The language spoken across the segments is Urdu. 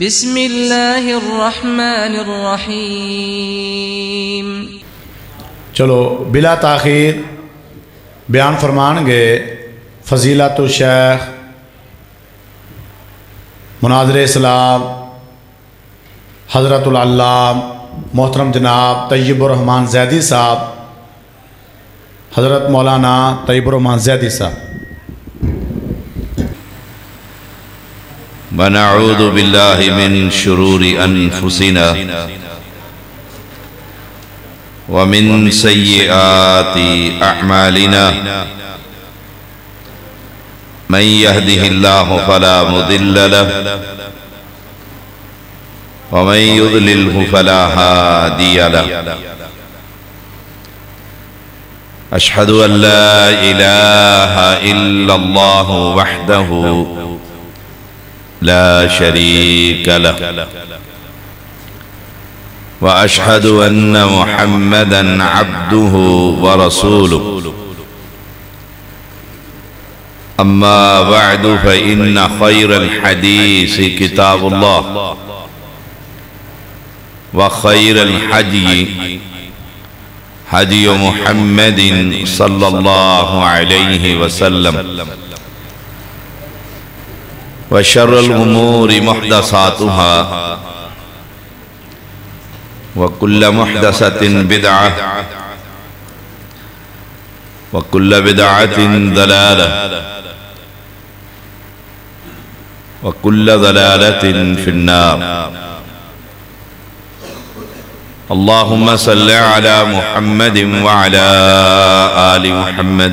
بسم الله الرحمن الرحيم چلو، بلا تاخیر بیان فرمان گے فضیلت الشیخ مناظر اسلام، حضرت العلام، محترم جناب طیب الرحمن زیدی صاحب، حضرت مولانا طیب الرحمن زیدی صاحب۔ ونعوذ بالله من شرور أنفسنا ومن سيئات أعمالنا. من يهده الله فلا مضل له ومن يضلله فلا هادي له. أشهد أن لا إله إلا الله وحده لا شريك له. وأشهد أن محمدا عبده ورسوله. أما بعد فإن خير الحديث كتاب الله. وخير الحدي هدي محمد صلى الله عليه وسلم. وشر الأمور محدثاتها. وكل محدثة بدعة. وكل بدعة ضلالة. وكل ضلالة في النار. اللهم صل على محمد وعلى آل محمد.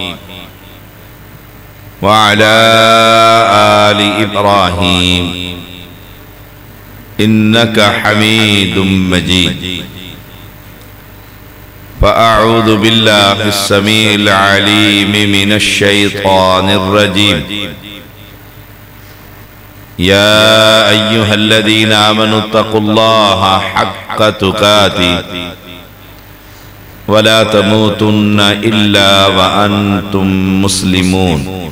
وعلى آل إبراهيم إنك حميد مجيد. فأعوذ بالله السميع العليم من الشيطان الرجيم. يا أيها الذين آمنوا اتقوا الله حق تقاته ولا تموتن إلا وأنتم مسلمون.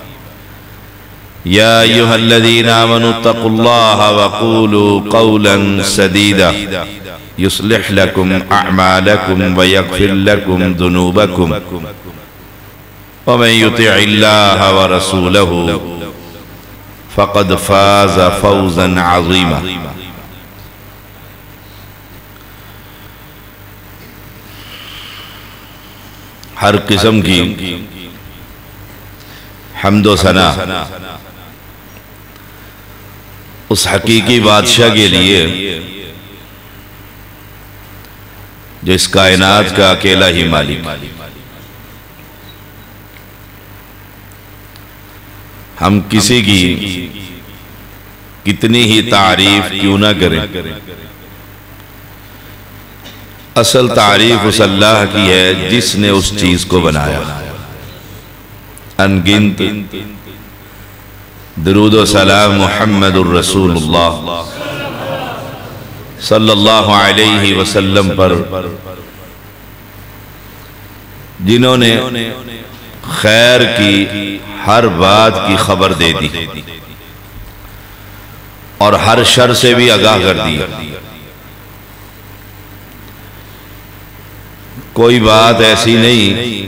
يا أيها الذين آمنوا اتقوا الله وقولوا قولا سديدا. يصلح لكم أعمالكم ويغفر لكم ذنوبكم. ومن يطع الله ورسوله فقد فاز فوزا عظيما. ہر قسم کی حمد و ثنا اس حقیقی بادشاہ کے لیے جو اس کائنات کا اکیلا ہی مالک ہم کسی کی کتنی ہی تعریف کیوں نہ کریں۔ اصل تعریف اس اللہ کی ہے جس نے اس چیز کو بنایا۔ انگنت درود و سلام محمد الرسول اللہ صلی اللہ علیہ وسلم پر جنہوں نے خیر کی ہر بات کی خبر دے دی اور ہر شر سے بھی آگاہ کر دی کوئی بات ایسی نہیں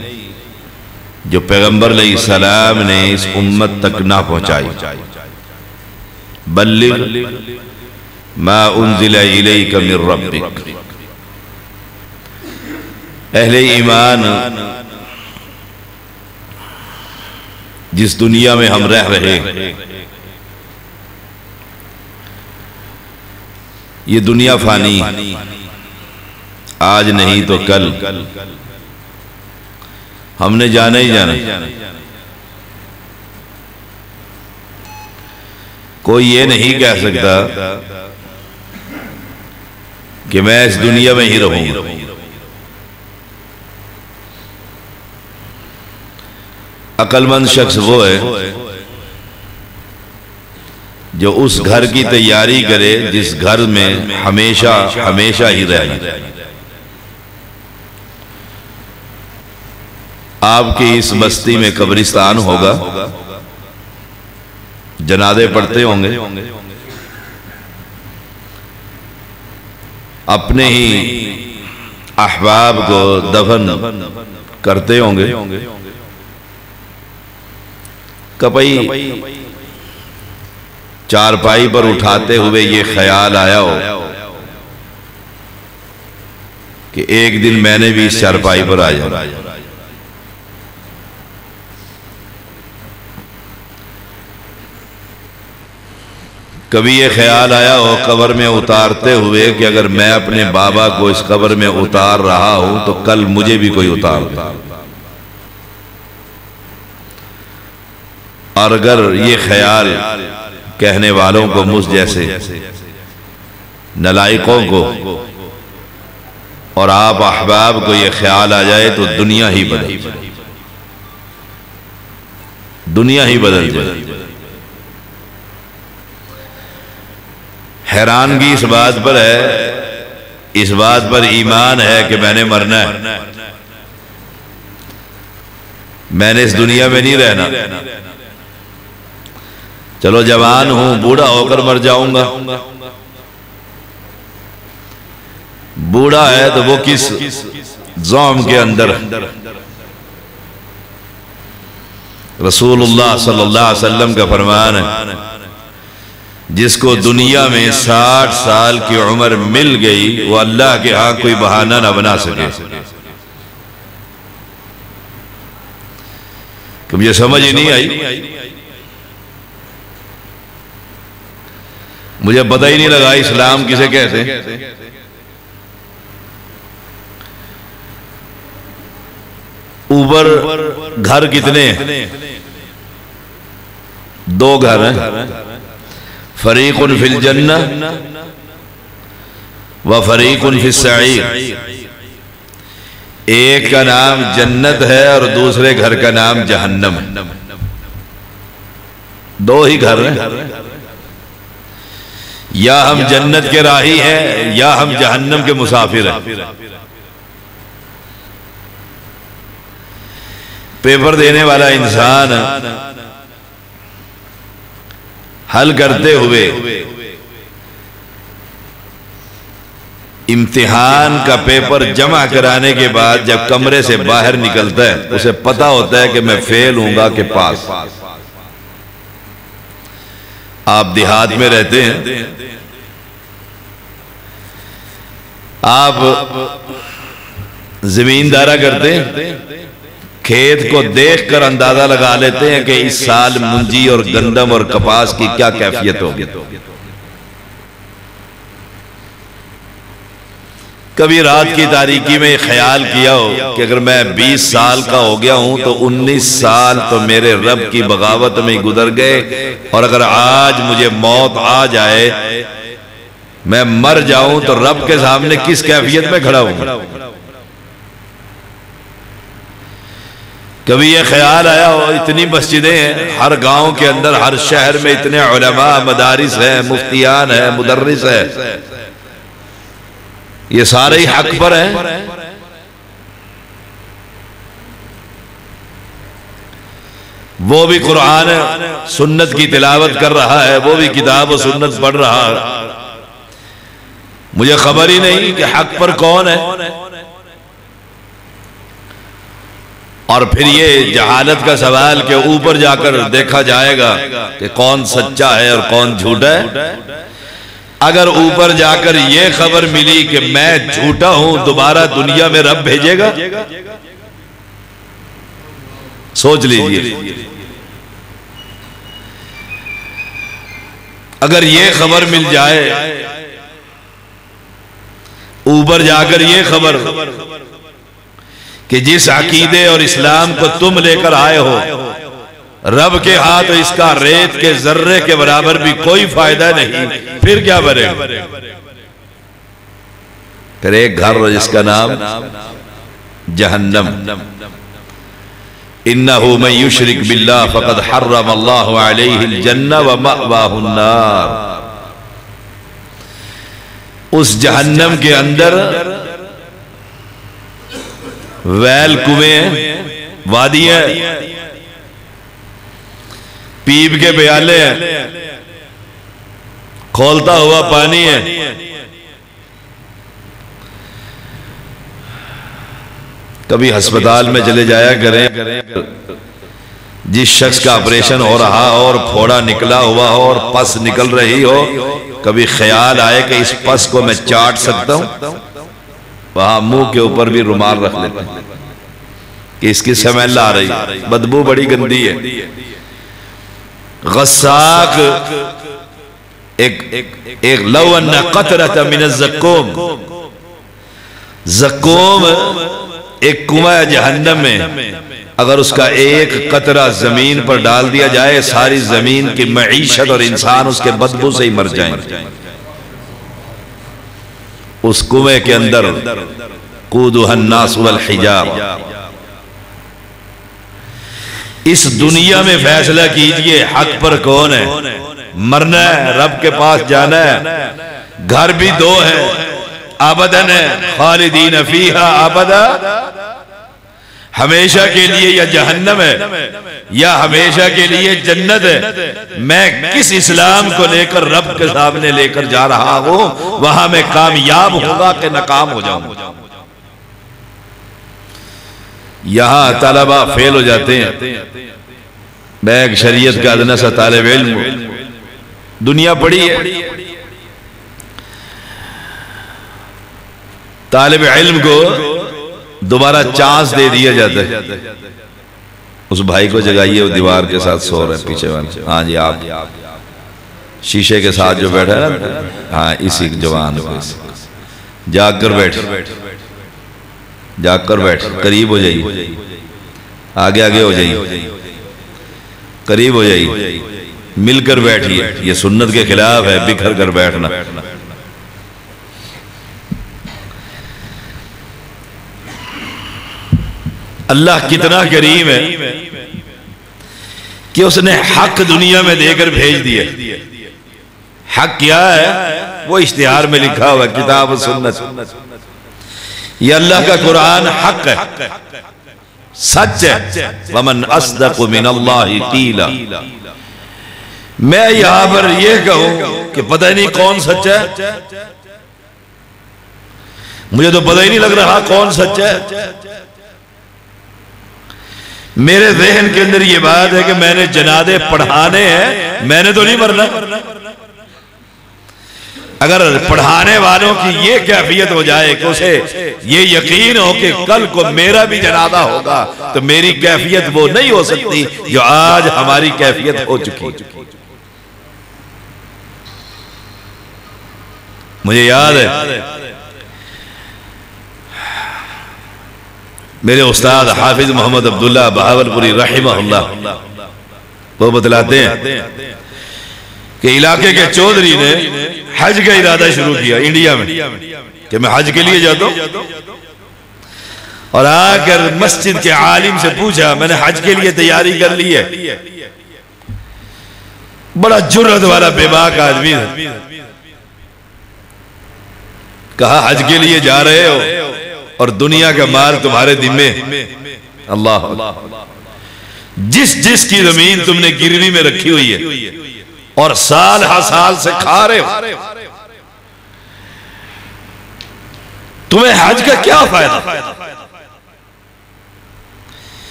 جو پیغمبر علیہ السلام نے اس امت تک نہ پہنچائی۔ بلغ ما انزل الیک من ربک۔ اہل ایمان، جس دنیا میں ہم رہ رہے یہ دنیا فانی، آج نہیں تو کل۔ ہم نے جانا ہی جانا۔ کوئی یہ نہیں کہہ سکتا کہ میں اس دنیا میں ہی رہوں۔ گا عقل مند شخص وہ ہے جو اس گھر کی تیاری کرے جس گھر میں ہمیشہ ہمیشہ ہی رہنا آپ کی اس بستی میں قبرستان ہوگا؟ جنادے پڑھتے ہوں گے؟ اپنے ہی احباب کو دفن کرتے ہوں گے؟ کپئی چار پائی پر اٹھاتے ہوئے یہ خیال آیا ہو کہ ایک دن میں نے بھی اس چارپائی پر آ جانا کبھی یہ خیال آیا ہو قبر میں اتارتے ہوئے کہ اگر میں اپنے بابا کو اس قبر میں اتار رہا ہوں تو کل مجھے بھی کوئی اتار دے۔ اور اگر یہ خیال کہنے والوں کو مجھ جیسے نلائقوں کو اور آپ احباب کو یہ خیال آ جائے تو دنیا ہی بدل دنیا ہی بدل جائے۔ حیرانگی اس بات پر ہے، اس بات پر ایمان ہے کہ میں نے مرنا ہے۔ میں نے اس دنیا میں نہیں رہنا۔ چلو جوان ہوں، بوڑھا ہو کر مر جاؤں گا۔ بوڑھا ہے تو وہ کس زوم کے اندر؟ رسول اللہ صلی اللہ علیہ وسلم کا فرمان ہے۔ جس کو دنیا میں ساٹھ سال کی عمر مل گئی وہ اللہ کے ہاں کوئی بہانہ نہ بنا سکے۔ کہ مجھے سمجھ ہی نہیں آئی؟ مجھے پتہ ہی نہیں لگا اسلام کسے کہتے اوپر گھر کتنے دو گھر ہیں۔ فریق فی الجنہ و فریق فی السعیر۔ ایک کا نام جنت ہے اور دوسرے گھر کا نام جہنم۔ ہے دو ہی گھر ہیں۔ یا ہم جنت کے راہی ہیں، یا ہم جہنم کے مسافر ہیں۔ پیپر دینے والا انسان حل کرتے ہوئے امتحان کا پیپر جمع کرانے کے بعد جب کمرے سے باہر نکلتا ہے، اسے پتا ہوتا ہے کہ میں فیل ہوں گا کہ پاس۔ آپ دیہات میں رہتے ہیں۔ آپ زمیندارہ کرتے ہیں۔ کھیت کو دیکھ کر اندازہ لگا لیتے ہیں کہ اس سال منجی اور گندم اور کپاس کی کیا کیفیت ہوگی؟ کبھی رات کی تاریکی میں خیال کیا ہو کہ اگر میں بیس سال کا ہو گیا ہوں تو انیس سال تو میرے رب کی بغاوت میں گزر گئے اور اگر آج مجھے موت آ جائے میں مر جاؤں تو رب کے سامنے کس کیفیت میں کھڑا ہوں؟ کبھی یہ خیال آیا ہو، اتنی مسجدیں ہیں، ہر گاؤں کے اندر، ہر شہر میں اتنے علماء، مدارس ہیں، مفتیان ہیں، مدرس ہیں۔ یہ سارے ہی حق پر ہیں۔ وہ بھی قرآن، سنت کی تلاوت کر رہا ہے، وہ بھی کتاب و سنت پڑھ رہا ہے۔ مجھے خبر ہی نہیں کہ حق پر کون ہے۔ اور پھر یہ جہالت کا سوال کہ اوپر جا کر دیکھا جائے گا کہ کون سچا ہے اور کون جھوٹا ہے؟ اگر اوپر جا کر یہ خبر ملی کہ میں جھوٹا ہوں دوبارہ دنیا میں رب بھیجے گا؟ سوچ لیجیے۔ اگر یہ خبر مل جائے اوپر جا کر یہ خبر کہ جس عقیدے اور اسلام کو تم لے کر آئے ہو رب کے ہاتھ اس کا ریت کے ذرے کے برابر بھی کوئی فائدہ نہیں۔ پھر کیا بنے؟ پھر ایک گھر جس کا نام جہنم۔ انہو من یشرک باللہ فقد حرم اللہ علیہ الجنہ ومأواہ النار۔ اس جہنم کے اندر ویل کنویں وادی پیپ کے پیالے ہیں۔ کھولتا ہوا پانی ہے۔ کبھی ہسپتال میں چلے جایا کریں۔ جس شخص کا آپریشن ہو رہا اور پھوڑا نکلا ہوا ہو اور پس نکل رہی ہو، کبھی خیال آئے کہ اس پس کو میں چاٹ سکتا ہوں۔ وہاں منہ کے اوپر بھی رومال رکھ لیتا ہوں کہ اس کی سمیل آ رہی بدبو بڑی گندی ہے۔ غساق ایک ایک لو ان قطرت من الزکوم زکوم ایک کنواں جہنم میں۔ اگر اس کا ایک قطرہ زمین پر ڈال دیا جائے، ساری زمین کی معیشت اور انسان اس کے بدبو سے ہی مر جائیں۔ اس کنویں کے اندر قودها الناس والحجاب اس دنیا میں فیصلہ کیجیے حق پر کون ہے؟ مرنا ہے، رب کے پاس جانا ہے۔ گھر بھی دو ہے آبدن ہے، خالدین فیہا آبدا ہمیشہ کے لیے یا جہنم ہے یا ہمیشہ کے لیے جنت ہے۔ میں کس اسلام کو لے کر رب کے سامنے لے کر جا رہا ہوں وہاں میں کامیاب ہوگا کہ ناکام ہو جاؤں۔ یہاں طلبہ فیل ہو جاتے ہیں۔ میں ایک شریعت کا ادنا سا طالب علم دنیا پڑی ہے۔ طالب علم کو دوبارہ چانس دے دیا جاتا ہے۔ اس بھائی کو جگائیے وہ دیوار کے ساتھ سو رہے ہیں پیچھے والے۔ ہاں جی آپ شیشے کے ساتھ جو بیٹھا ہے نا ہاں اسی جوان کو جاگ کر بیٹھ۔ جاگ کر بیٹھ۔ قریب ہو جائیے آگے آگے ہو جائیے قریب ہو جائیے مل کر بیٹھیے۔ یہ سنت کے خلاف ہے بکھر کر بیٹھنا۔ اللہ کتنا کریم ہے کہ اس نے حق دنیا میں دے کر بھیج دیا حق کیا ہے؟ وہ اشتہار میں لکھا ہوا کتاب و سنت۔ یہ اللہ کا قرآن حق ہے۔ سچ ہے۔ ومن اصدق من اللہ قیلا میں یہاں پر یہ کہوں کہ پتہ نہیں کون سچ ہے۔ مجھے تو پتہ ہی نہیں لگ رہا کون سچ ہے۔ میرے ذہن کے اندر یہ بات ہے کہ میں نے جنادے پڑھانے ہیں، میں نے تو نہیں مرنا۔ اگر پڑھانے والوں کی یہ کیفیت ہو جائے کہ اسے یہ یقین ہو کہ کل کو میرا بھی جنادہ ہوگا، تو میری کیفیت وہ نہیں ہو سکتی جو آج ہماری کیفیت ہو چکی۔ مجھے یاد ہے میرے استاد حافظ محمد عبداللہ بہاول پوری رحمہ اللہ وہ بتلاتے ہیں کہ علاقے کے چودری نے حج کا ارادہ شروع کیا انڈیا میں، کہ میں حج کے لیے جاتا ہوں۔ اور آ کر مسجد کے عالم سے پوچھا، میں نے حج کے لیے تیاری کر لی ہے۔ بڑا جرت والا بے باک آدمی ہے۔ کہا، حج کے لیے جا رہے ہو۔ اور دنیا کا مال تمہارے دمے اللہ جس جس کی زمین تم نے گروی میں رکھی ہوئی ہے اور سال ہا سال سے کھا رہے ہو. تمہیں حج کا کیا فائدہ؟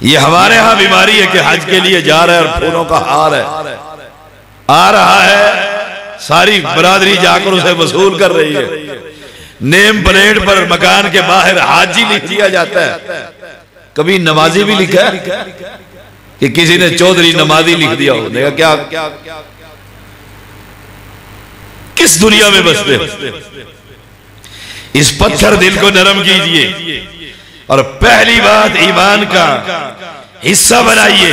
یہ ہمارے ہاں بیماری ہے کہ حج کے لیے جا رہے اور پھولوں کا ہار ہے. آ رہا ہے، ساری برادری جا کر اسے وصول کر رہی ہے. نیم پلیٹ پر مکان کے باہر حاجی لکھ دیا جاتا ہے۔ کبھی نمازی بھی لکھا ہے کہ کسی نے چودری نمازی لکھ دیا ہو۔ دیکھا کیا کس دنیا میں بستے اس پتھر دل کو نرم کیجیے۔ اور پہلی بات ایمان کا حصہ بنائیے۔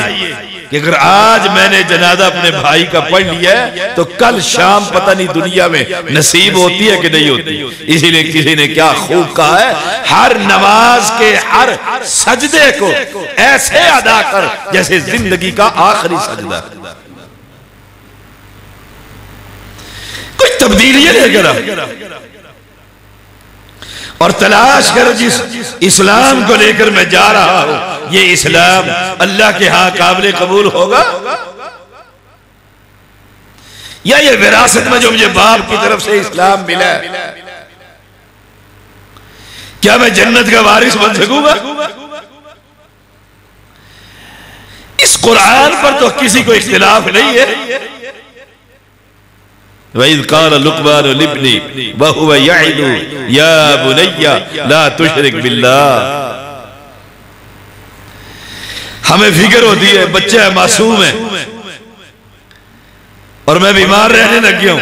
کہ اگر آج میں نے جنازہ اپنے بھائی کا پڑھ لیا ہے، تو کل شام پتہ نہیں دنیا میں نصیب ہوتی ہے کہ نہیں ہوتی۔ اسی لیے کسی نے کیا خوب کہا ہے، ہر نماز کے ہر سجدے کو ایسے ادا کر جیسے زندگی کا آخری سجدہ۔ کوئی تبدیلی نہیں کرا اور تلاش کر جس اسلام کو لے کر میں جا رہا ہوں، یہ اسلام اللہ کے ہاں قابل قبول ہوگا؟ یا یہ وراثت میں جو مجھے باپ کی طرف سے اسلام ملا کیا میں جنت کا وارث بن سکوں گا؟ اس قرآن پر تو کسی کو اختلاف نہیں ہے۔ وَإِذْ قَالَ لُقْبَانُ لِبْنِ وَهُوَ يَعِدُ، يَا بُنَيَّ لَا تُشْرِكْ بِاللَّهِ۔ ہمیں فکر ہوتی ہے، بچہ ہے، معصوم ہے۔ اور میں بیمار رہنے لگ گیا ہوں۔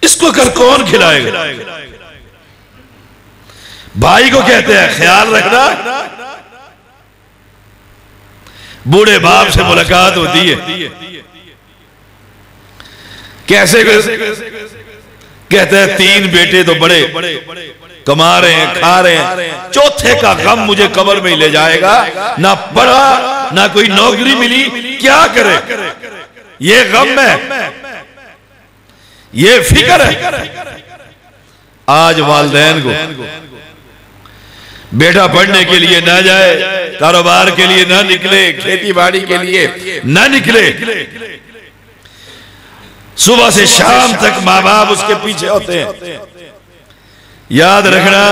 اس کو کل کون کھلائے گا؟ بھائی کو کہتے ہیں، خیال رکھنا۔ بوڑھے باپ سے ملاقات ہوتی ہے۔ کیسے کہتے ہیں تین بیٹے تو بڑے کما رہے ہیں، کھا رہے ہیں۔ چوتھے کا غم مجھے قبر میں لے جائے گا۔ نہ پڑھا، نہ کوئی نوکری ملی۔ کیا کرے؟ یہ غم ہے۔ یہ فکر ہے۔ آج والدین کو بیٹا پڑھنے کے لیے نہ جائے، کاروبار کے لیے نہ نکلے، کھیتی باڑی کے لیے نہ نکلے۔ صبح سے شام تک ماں باپ اس کے پیچھے ہوتے ہیں۔ یاد رکھنا،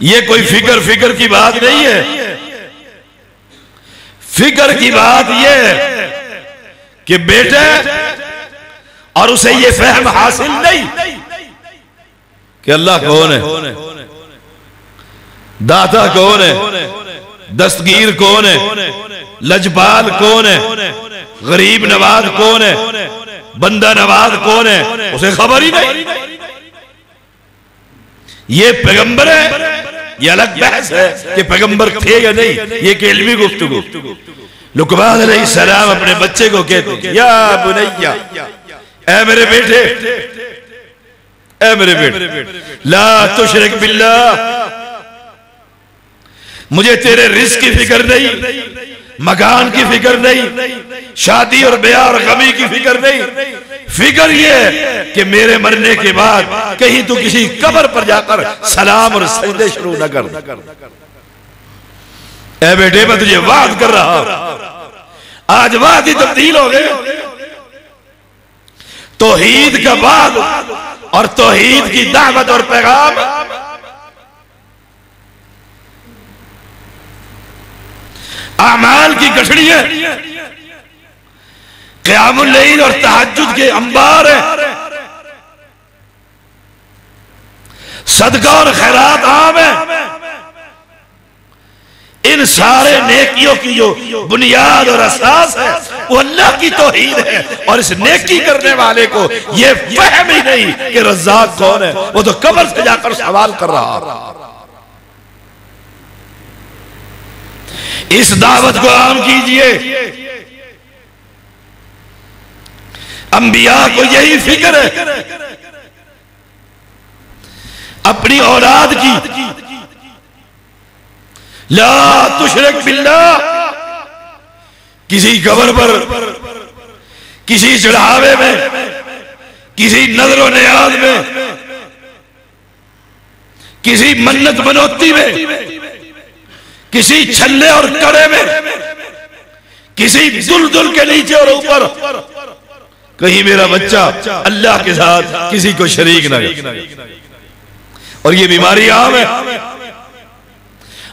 یہ کوئی فکر فکر کی بات نہیں ہے۔ فکر کی بات یہ ہے کہ بیٹے، اور اسے یہ فہم حاصل نہیں کہ اللہ کون ہے۔ داتا کون ہے؟ دستگیر کون ہے؟ لجبال کون ہے؟ غریب نواز کون ہے؟ بندہ نواز کون ہے؟ اسے خبر ہی نہیں۔ یہ پیغمبر ہے، یہ الگ بحث ہے کہ پیغمبر تھے یا نہیں، یہ ایک علمی گفتگو۔ لکمان علیہ السلام اپنے بچے کو کہتے ہیں، یا بنیا، اے میرے بیٹے، اے میرے بیٹے، لا تشرک باللہ۔ مجھے تیرے رزق کی فکر نہیں۔ مکان کی فکر نہیں، شادی اور بیاہ اور غمی کی فکر نہیں۔ فکر یہ کہ میرے مرنے کے بعد کہیں تو کسی قبر پر جا کر سلام اور سجدے شروع نہ کر اے بیٹے، میں تجھے وعد کر رہا آج وعد ہی تبدیل ہو گئے۔ توحید کا بعد اور توحید کی دعوت اور پیغام۔ اعمال کی گھڑی ہے قیام اللیل اور تحجد کے انبار ہیں۔ صدقہ اور خیرات عام ہیں۔ ان سارے نیکیوں کی جو بنیاد اور اساس ہے، وہ اللہ کی توحید ہے۔ اور اس نیکی کرنے والے کو یہ فہم ہی نہیں کہ رزاق کون ہے۔ وہ تو قبر سے جا کر سوال کر رہا۔ اس دعوت کو عام کیجیے۔ انبیاء کو یہی فکر ہے۔ اپنی اولاد کی۔ لا تشرک باللہ۔ کسی قبر پر، کسی چڑھاوے میں، کسی نظر و نیاز میں، کسی منت بنوتی میں۔ کسی چھلے اور کڑے میں، کسی دل دل کے نیچے اور اوپر، کہیں میرا بچہ اللہ کے ساتھ کسی کو شریک نہ اور یہ بیماری عام ہے۔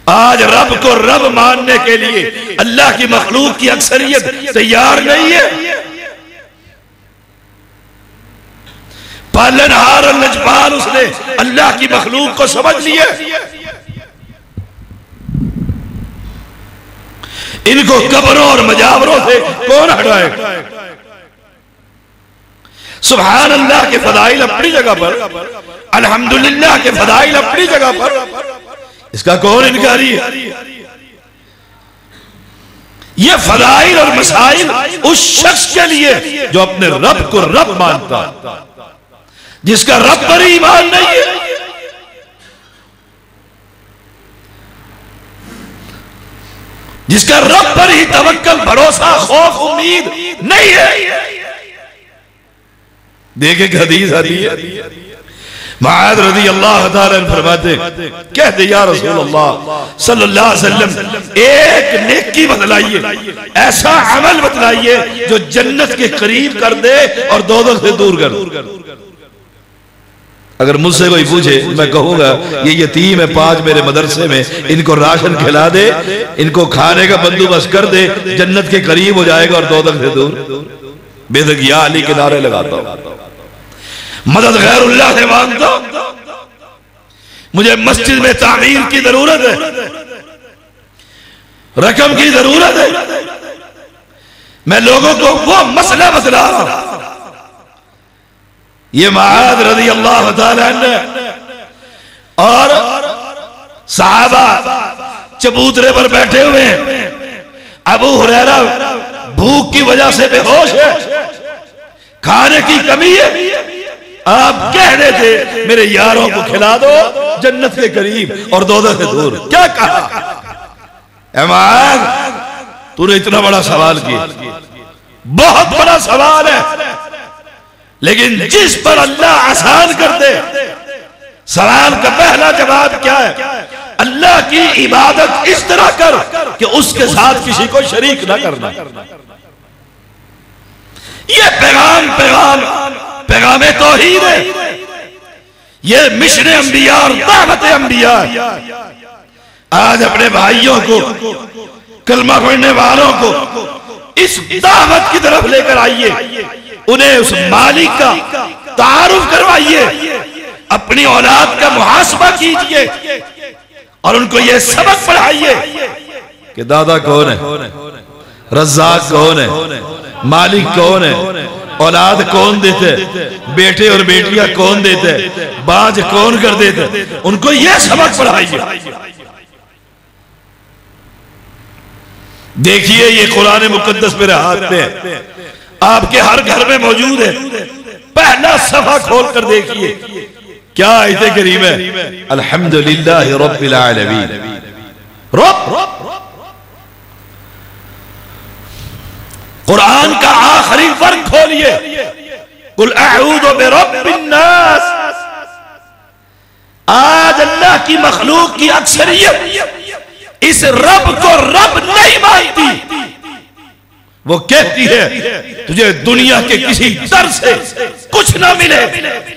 آج رب کو رب ماننے کے لیے اللہ کی مخلوق کی اکثریت تیار نہیں ہے۔ پالن ہار اور اس نے اللہ کی مخلوق کو سمجھ لیے ان کو قبروں اور مجاوروں سے کون ہٹائے؟ سبحان اللہ کے فضائل اپنی جگہ پر، الحمدللہ کے فضائل اپنی جگہ پر۔ اس کا کون انکاری ہے؟ یہ فضائل اور مسائل اس شخص کے لیے جو اپنے رب کو رب مانتا جس کا رب پر ایمان نہیں ہے۔ جس کا رب پر ہی توکل، بھروسہ، خوف، امید نہیں ہے۔ دیکھیں کہ حدیث آتی ہے معاذ رضی اللہ تعالیٰ فرماتے کہتے یا رسول اللہ، صلی اللہ علیہ وسلم، ایک نیکی بتلائیے، ایسا عمل بتلائیے جو جنت کے قریب کر دے اور دودھ سے دور کر دے۔ اگر مجھ سے کوئی پوچھے، میں کہوں گا، یہ یتیم ہے پانچ میرے مدرسے میں، ان کو راشن کھلا دے، ان کو کھانے کا بندوبست کر دے، جنت کے قریب ہو جائے گا اور دودھ سے دور۔ بے دک یا علی کے نعرے لگاتا ہوں۔ مدد غیر اللہ سے مانگتا ہوں۔ مجھے مسجد میں تعمیر کی ضرورت ہے۔ رقم کی ضرورت ہے۔ میں لوگوں کو وہ مسئلہ بتلا رہا ہوں۔ یہ معاذ رضی اللہ تعالی عنہ اور صحابہ چبوترے پر بیٹھے ہوئے ہیں۔ ابو حریرہ بھوک کی وجہ سے بے ہوش ہے۔ کھانے کی کمی ہے۔ آپ کہہ رہے تھے، میرے یاروں کو کھلا دو، جنت کے قریب اور دودہ سے دور۔ کیا کہا؟ اے تو نے اتنا بڑا سوال کیا۔ بہت بڑا سوال ہے۔ لیکن جس پر اللہ آسان کر دے، سوال کا پہلا جواب کیا ہے؟ اللہ کی عبادت اس طرح کر کہ اس کے ساتھ کسی کو شریک نہ کرنا۔ یہ پیغام پیغام پیغام توحید ہے۔ یہ مشن انبیاء اور دعوت انبیاء آج اپنے بھائیوں کو، کلمہ پڑھنے والوں کو اس دعوت کی طرف لے کر آئیے۔ انہیں اس مالک کا تعارف کروائیے اپنی اولاد کا محاسبہ کیجیے اور ان کو یہ سبق پڑھائیے کہ دادا کون ہے رزاق کون ہے مالک کون ہے اولاد کون دیتے بیٹے اور بیٹیاں کون دیتے باج کون کر دیتے ان کو یہ سبق پڑھائیے۔ دیکھیے یہ قرآن مقدس میرے ہاتھ میں ہے۔ آپ کے ہر گھر میں موجود ہے۔ پہلا صفحہ کھول کر دیکھیے۔ کیا آیت کریم ہے الحمدللہ رب العالمین۔ رب! قرآن کا آخری فرق کھولیے۔ قل اعوذ برب الناس۔ آج اللہ کی مخلوق کی اکثریت۔ اس رب کو رب نہیں مانتی۔ وہ کہتی ہے تجھے دنیا کے کسی در سے کچھ نہ ملے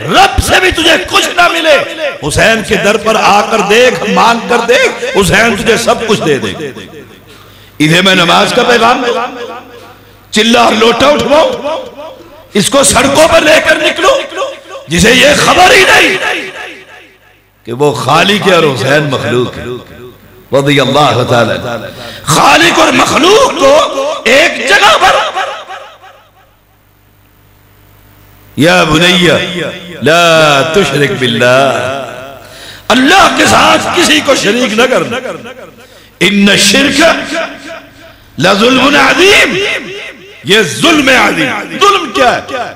رب سے بھی تجھے کچھ نہ ملے۔ حسین کے در پر آ کر دیکھ مانگ کر دیکھ حسین تجھے سب کچھ دے دے۔ ادھے میں نماز کا پیغام چلا لوٹا اٹھواؤ اس کو سڑکوں پر لے کر نکلو جسے یہ خبر ہی نہیں کہ وہ خالق اور حسین مخلوق رضی اللہ تعالی خالق اور مخلوق کو ایک جگہ پر۔ یا بنیہ لا تشرک باللہ۔ اللہ کے ساتھ کسی کو شریک نہ کرنا ان الشرک لظلم عظیم۔ یہ ظلم عظیم۔ ظلم کیا ہے؟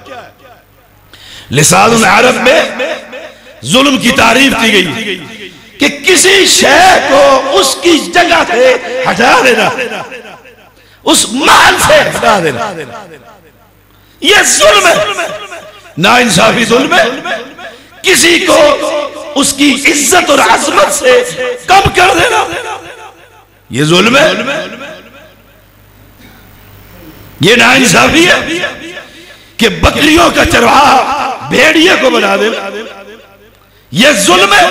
لسان العرب میں ظلم کی تعریف کی گئی۔ کہ کسی شے کو اس کی جگہ سے ہٹا دینا۔ اس مال سے ہٹا دینا۔ یہ ظلم ہے۔ نا انصافی ظلم ہے۔ کسی کو اس کی عزت اور عظمت سے کم کر دینا۔ یہ ظلم ہے۔ یہ نا انصافی ہے۔ کہ بکریوں کا چرواہا بھیڑیے کو بنا دینا۔ یہ ظلم ہے۔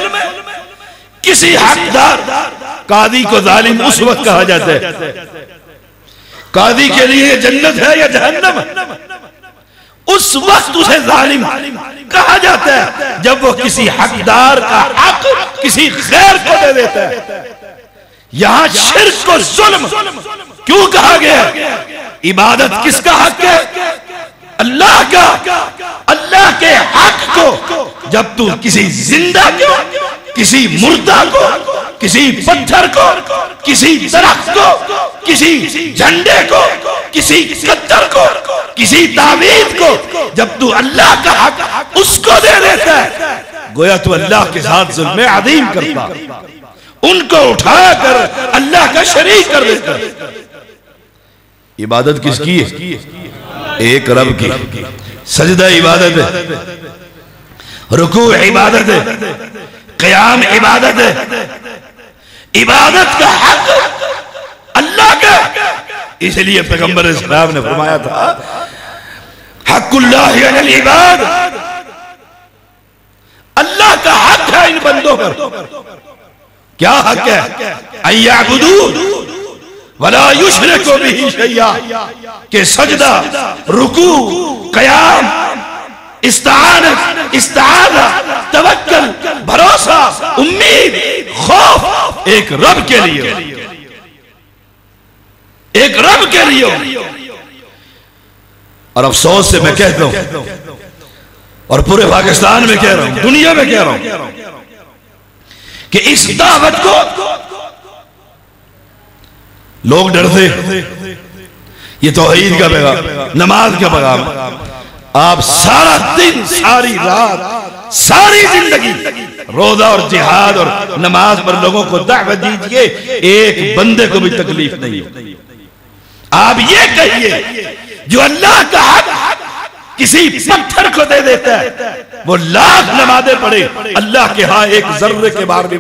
کسی حقدار، قاضی کو ظالم اس وقت کہا جاتا ہے۔ قاضی کے لیے جنت ہے یا جہنم؟ ہے اس وقت اسے ظالم کہا جاتا ہے جب وہ کسی حقدار کا حق کسی غیر کو دے دیتا ہے۔ یہاں شرک کو ظلم کیوں کہا گیا عبادت کس کا حق ہے؟ اللہ کا۔ اللہ کے حق کو۔ جب تو کسی زندہ کو کسی مردہ کو، کسی پتھر کو، کسی درخت کو، کسی جھنڈے کو، کسی قدر کو، کسی تعمیر کو جب تو اللہ کا حق اس کو دے دیتا ہے، گویا تو اللہ کے ساتھ ظلم عظیم کرتا ان کو اٹھا کر اللہ کا شریک کر دیتا عبادت کس کی ہے؟ ایک رب کی۔ سجدہ عبادت ہے۔ رکوع عبادت ہے۔ قیام عبادت ہے۔ عبادت کا حق اللہ کا۔ اس لیے پیغمبر اسلام نے فرمایا تھا، حق اللہ علی العباد۔ اللہ کا حق ہے ان بندوں پر۔ کیا حق ہے؟ ان یعبدون ولا یشرکو بھی شیعہ کہ سجدہ، رکوع، قیام استعانت استعادہ توکل، بھروسہ، امید، خوف ایک رب کے لیے ایک رب کے لیے اور افسوس سے میں کہتا ہوں، اور پورے پاکستان میں کہہ رہا ہوں، دنیا میں کہہ رہا ہوں، کہ اس دعوت کو لوگ ڈرتے یہ توحید کا پیغام، نماز کا پیغام آپ سارا دن، ساری رات، ساری زندگی روزہ اور جہاد اور نماز پر لوگوں کو دعوت دیجیے، ایک بندے کو بھی تکلیف نہیں آپ یہ کہیے، جو اللہ کا حق کسی پتھر کو دے دیتا ہے، وہ لاکھ نمازیں پڑھے، اللہ کے ہاں ایک ذرے کے بار بھی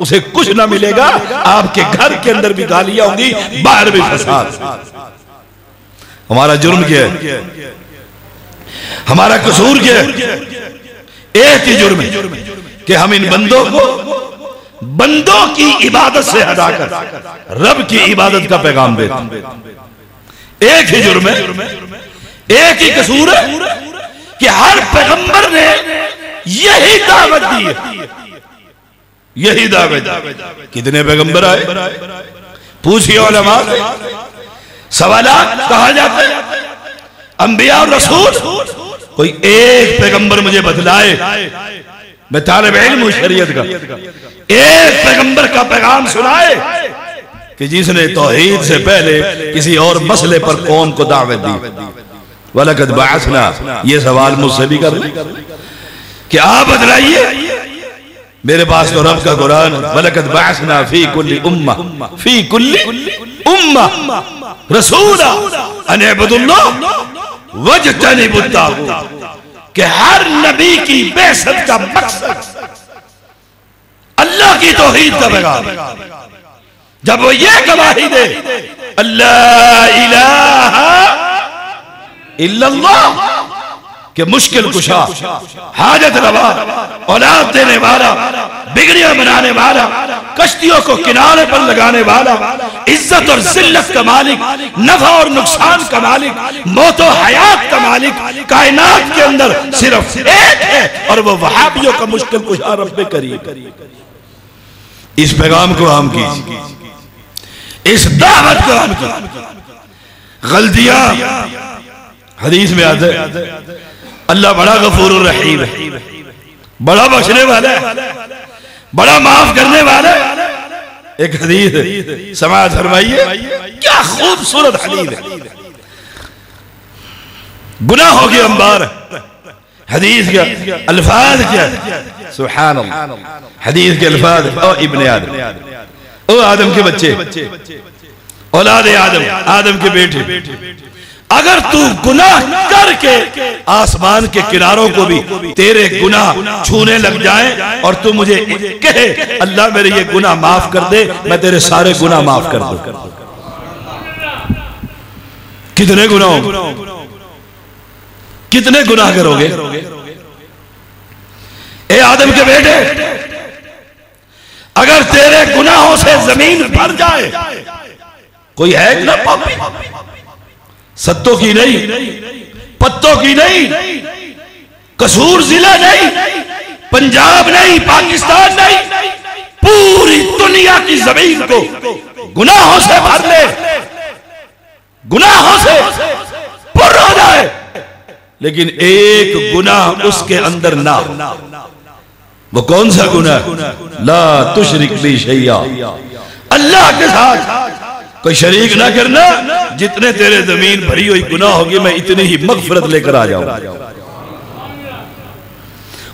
اسے کچھ نہ ملے گا، آپ کے گھر کے اندر بھی گالیاں ہوں گی، باہر بھی فساد۔ ہمارا جرم کیا ہے؟ ہمارا قصور کیا ہے؟ ایک ہی جرم ہے کہ ہم ان بندوں کو بندوں کی عبادت سے ہٹا کر رب کی عبادت کا پیغام دیتے ایک ہی جرم ہے، ایک ہی قصور ہے کہ ہر پیغمبر نے یہی دعوت دی ہے۔ یہی دعوت کتنے پیغمبر آئے؟ پوچھئے علماء سوالات کہا جاتے ہیں؟ انبیاء اور رسول، کوئی ایک پیغمبر مجھے بتلائے، میں طالب علم ہوں شریعت کا، ایک پیغمبر کا پیغام سنائے کہ جس نے توحید سے پہلے کسی اور مسئلے پر قوم کو دعوت دی۔ وَلَقَدْ بَعَثْنَا، یہ سوال مجھ سے بھی کر لیں کہ آپ بتلائیے، میرے پاس تو رب کا قرآن وَلَقَدْ بَعَثْنَا فِي كُلِّ أُمَّةِ، فِي كُلِّ أُمَّةِ رسولا ان عبد اللہ وجتنب التاغوت کہ ہر نبی کی بیست کا مقصد اللہ کی توحید کا پیغام جب وہ یہ گواہی دے، اللہ الہ الا اللہ کہ مشکل کشا، حاجت روا، اولاد دینے والا، بگڑیاں بنانے والا، کشتیوں کو کنارے پر لگانے والا، عزت اور ذلت کا مالک، نفع اور نقصان کا مالک، موت و حیات کا مالک، کائنات کے اندر صرف ایک ہے اور وہ وہابیوں کا مشکل کشا رب کریم۔ اس پیغام کو ہم کی اس دعوت کو ہم کی غلطیاں، حدیث میں آتا ہے۔ اللہ بڑا غفور الرحیم ہے۔ بڑا بخشنے والا ہے۔ بڑا معاف کرنے والا ہے۔ ایک حدیث ہے۔ سماعت فرمائیے۔ کیا خوبصورت حدیث ہے۔ گناہ ہو گیا انبار حدیث کا الفاظ کیا سبحان اللہ۔ حدیث کے الفاظ او ابن آدم۔ او آدم کے بچے۔ اولاد آدم۔ آدم کے بیٹے۔ اگر تو گناہ کر کے آسمان کے کناروں کو بھی تیرے گناہ چھونے لگ جائیں اور تو مجھے کہے، اللہ میرے یہ گناہ معاف کر دے، میں تیرے سارے گناہ معاف کر دوں۔ کتنے گناہ کتنے گناہ کرو گے؟ اے آدم کے بیٹے، اگر تیرے گناہوں سے زمین بھر جائے، کوئی ہے نہ پاپی؟ ستوں کی نہیں، پتوں کی نہیں کسور ضلع نہیں، پنجاب نہیں، پاکستان نہیں، پوری دنیا کی زمین کو گناہوں سے بھر لے، گناہوں سے پر ہو جائے۔ لیکن ایک گناہ اس کے اندر نہ ہو۔ وہ کون سا گناہ؟ لا تشرک بھی شیعہ اللہ کے ساتھ کوئی شریک نہ کرنا، جتنے تیرے زمین بھری ہوئی گناہ ہوگی، میں اتنی ہی مغفرت لے کر آ جاؤں۔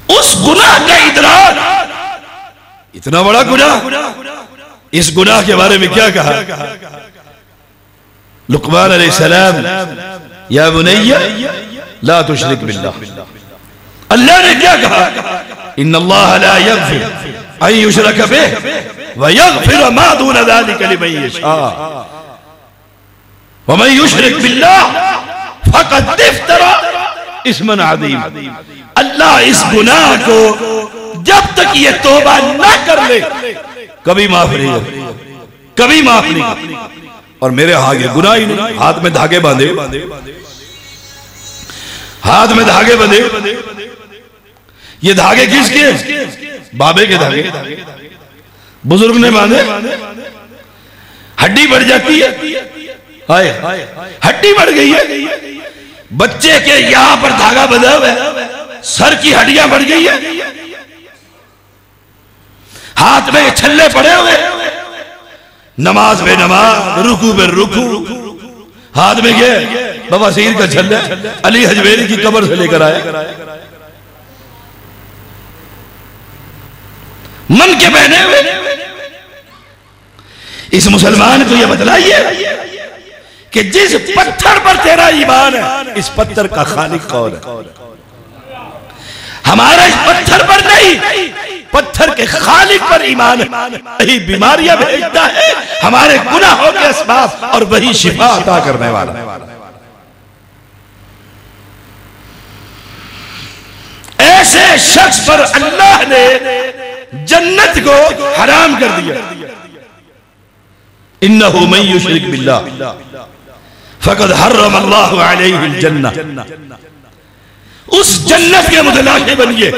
اس گناہ کا ادراک، اتنا بڑا گناہ۔ اس گناہ کے بارے میں کیا کہا؟ لقمان علیہ السلام، یا بنیہ لا تشرک باللہ۔ اللہ نے کیا کہا؟ ان اللہ لا یغفر۔ ان یشرک بے ویغفر ما دون ذالک لمن یشاء ومن یشرک باللہ فقد افترا اسمن عظیم اللہ اس گناہ کو جب تک یہ توبہ نہ کر لے، کبھی معاف نہیں ہو کبھی معاف نہیں اور میرے آگے گناہ ہی نہیں، ہاتھ میں دھاگے باندھے۔ ہاتھ میں دھاگے باندھے۔ یہ دھاگے کس کے؟ بابے کے دھاگے۔ بزرگ نے باندھے ہڈی بڑھ جاتی ہے۔ آئے، ہڈی بڑھ گئی ہے۔ بچے کے یہاں پر دھاگا بدھا ہوئے سر کی ہڈیاں بڑھ گئی ہے ہاتھ میں چھلے پڑے ہوئے نماز بے نماز، رکو بے رکو۔ ہاتھ میں گئے بابا سیر کا چھلے علی حجویری کی قبر سے لے کر آئے من کے بہنے ہوئے۔ اس مسلمان کو یہ بتلائیے کہ جس پتھر پر تیرا ایمان ہے، اس پتھر کا خالق کون ہے؟ ہمارا اس پتھر پر نہیں، پتھر کے خالق پر ایمان ہے۔ وہی بیماریاں بھیجتا ہے، ہمارے گناہوں کے اسباب اور وہی شفا عطا کرنے والا۔ ایسے شخص پر اللہ نے جنت کو حرام کر دیا۔ انہو من یشرک باللہ۔ فقد حرم اللہ علیہ الجنہ۔ اس جنت کے متلاشے بنیے۔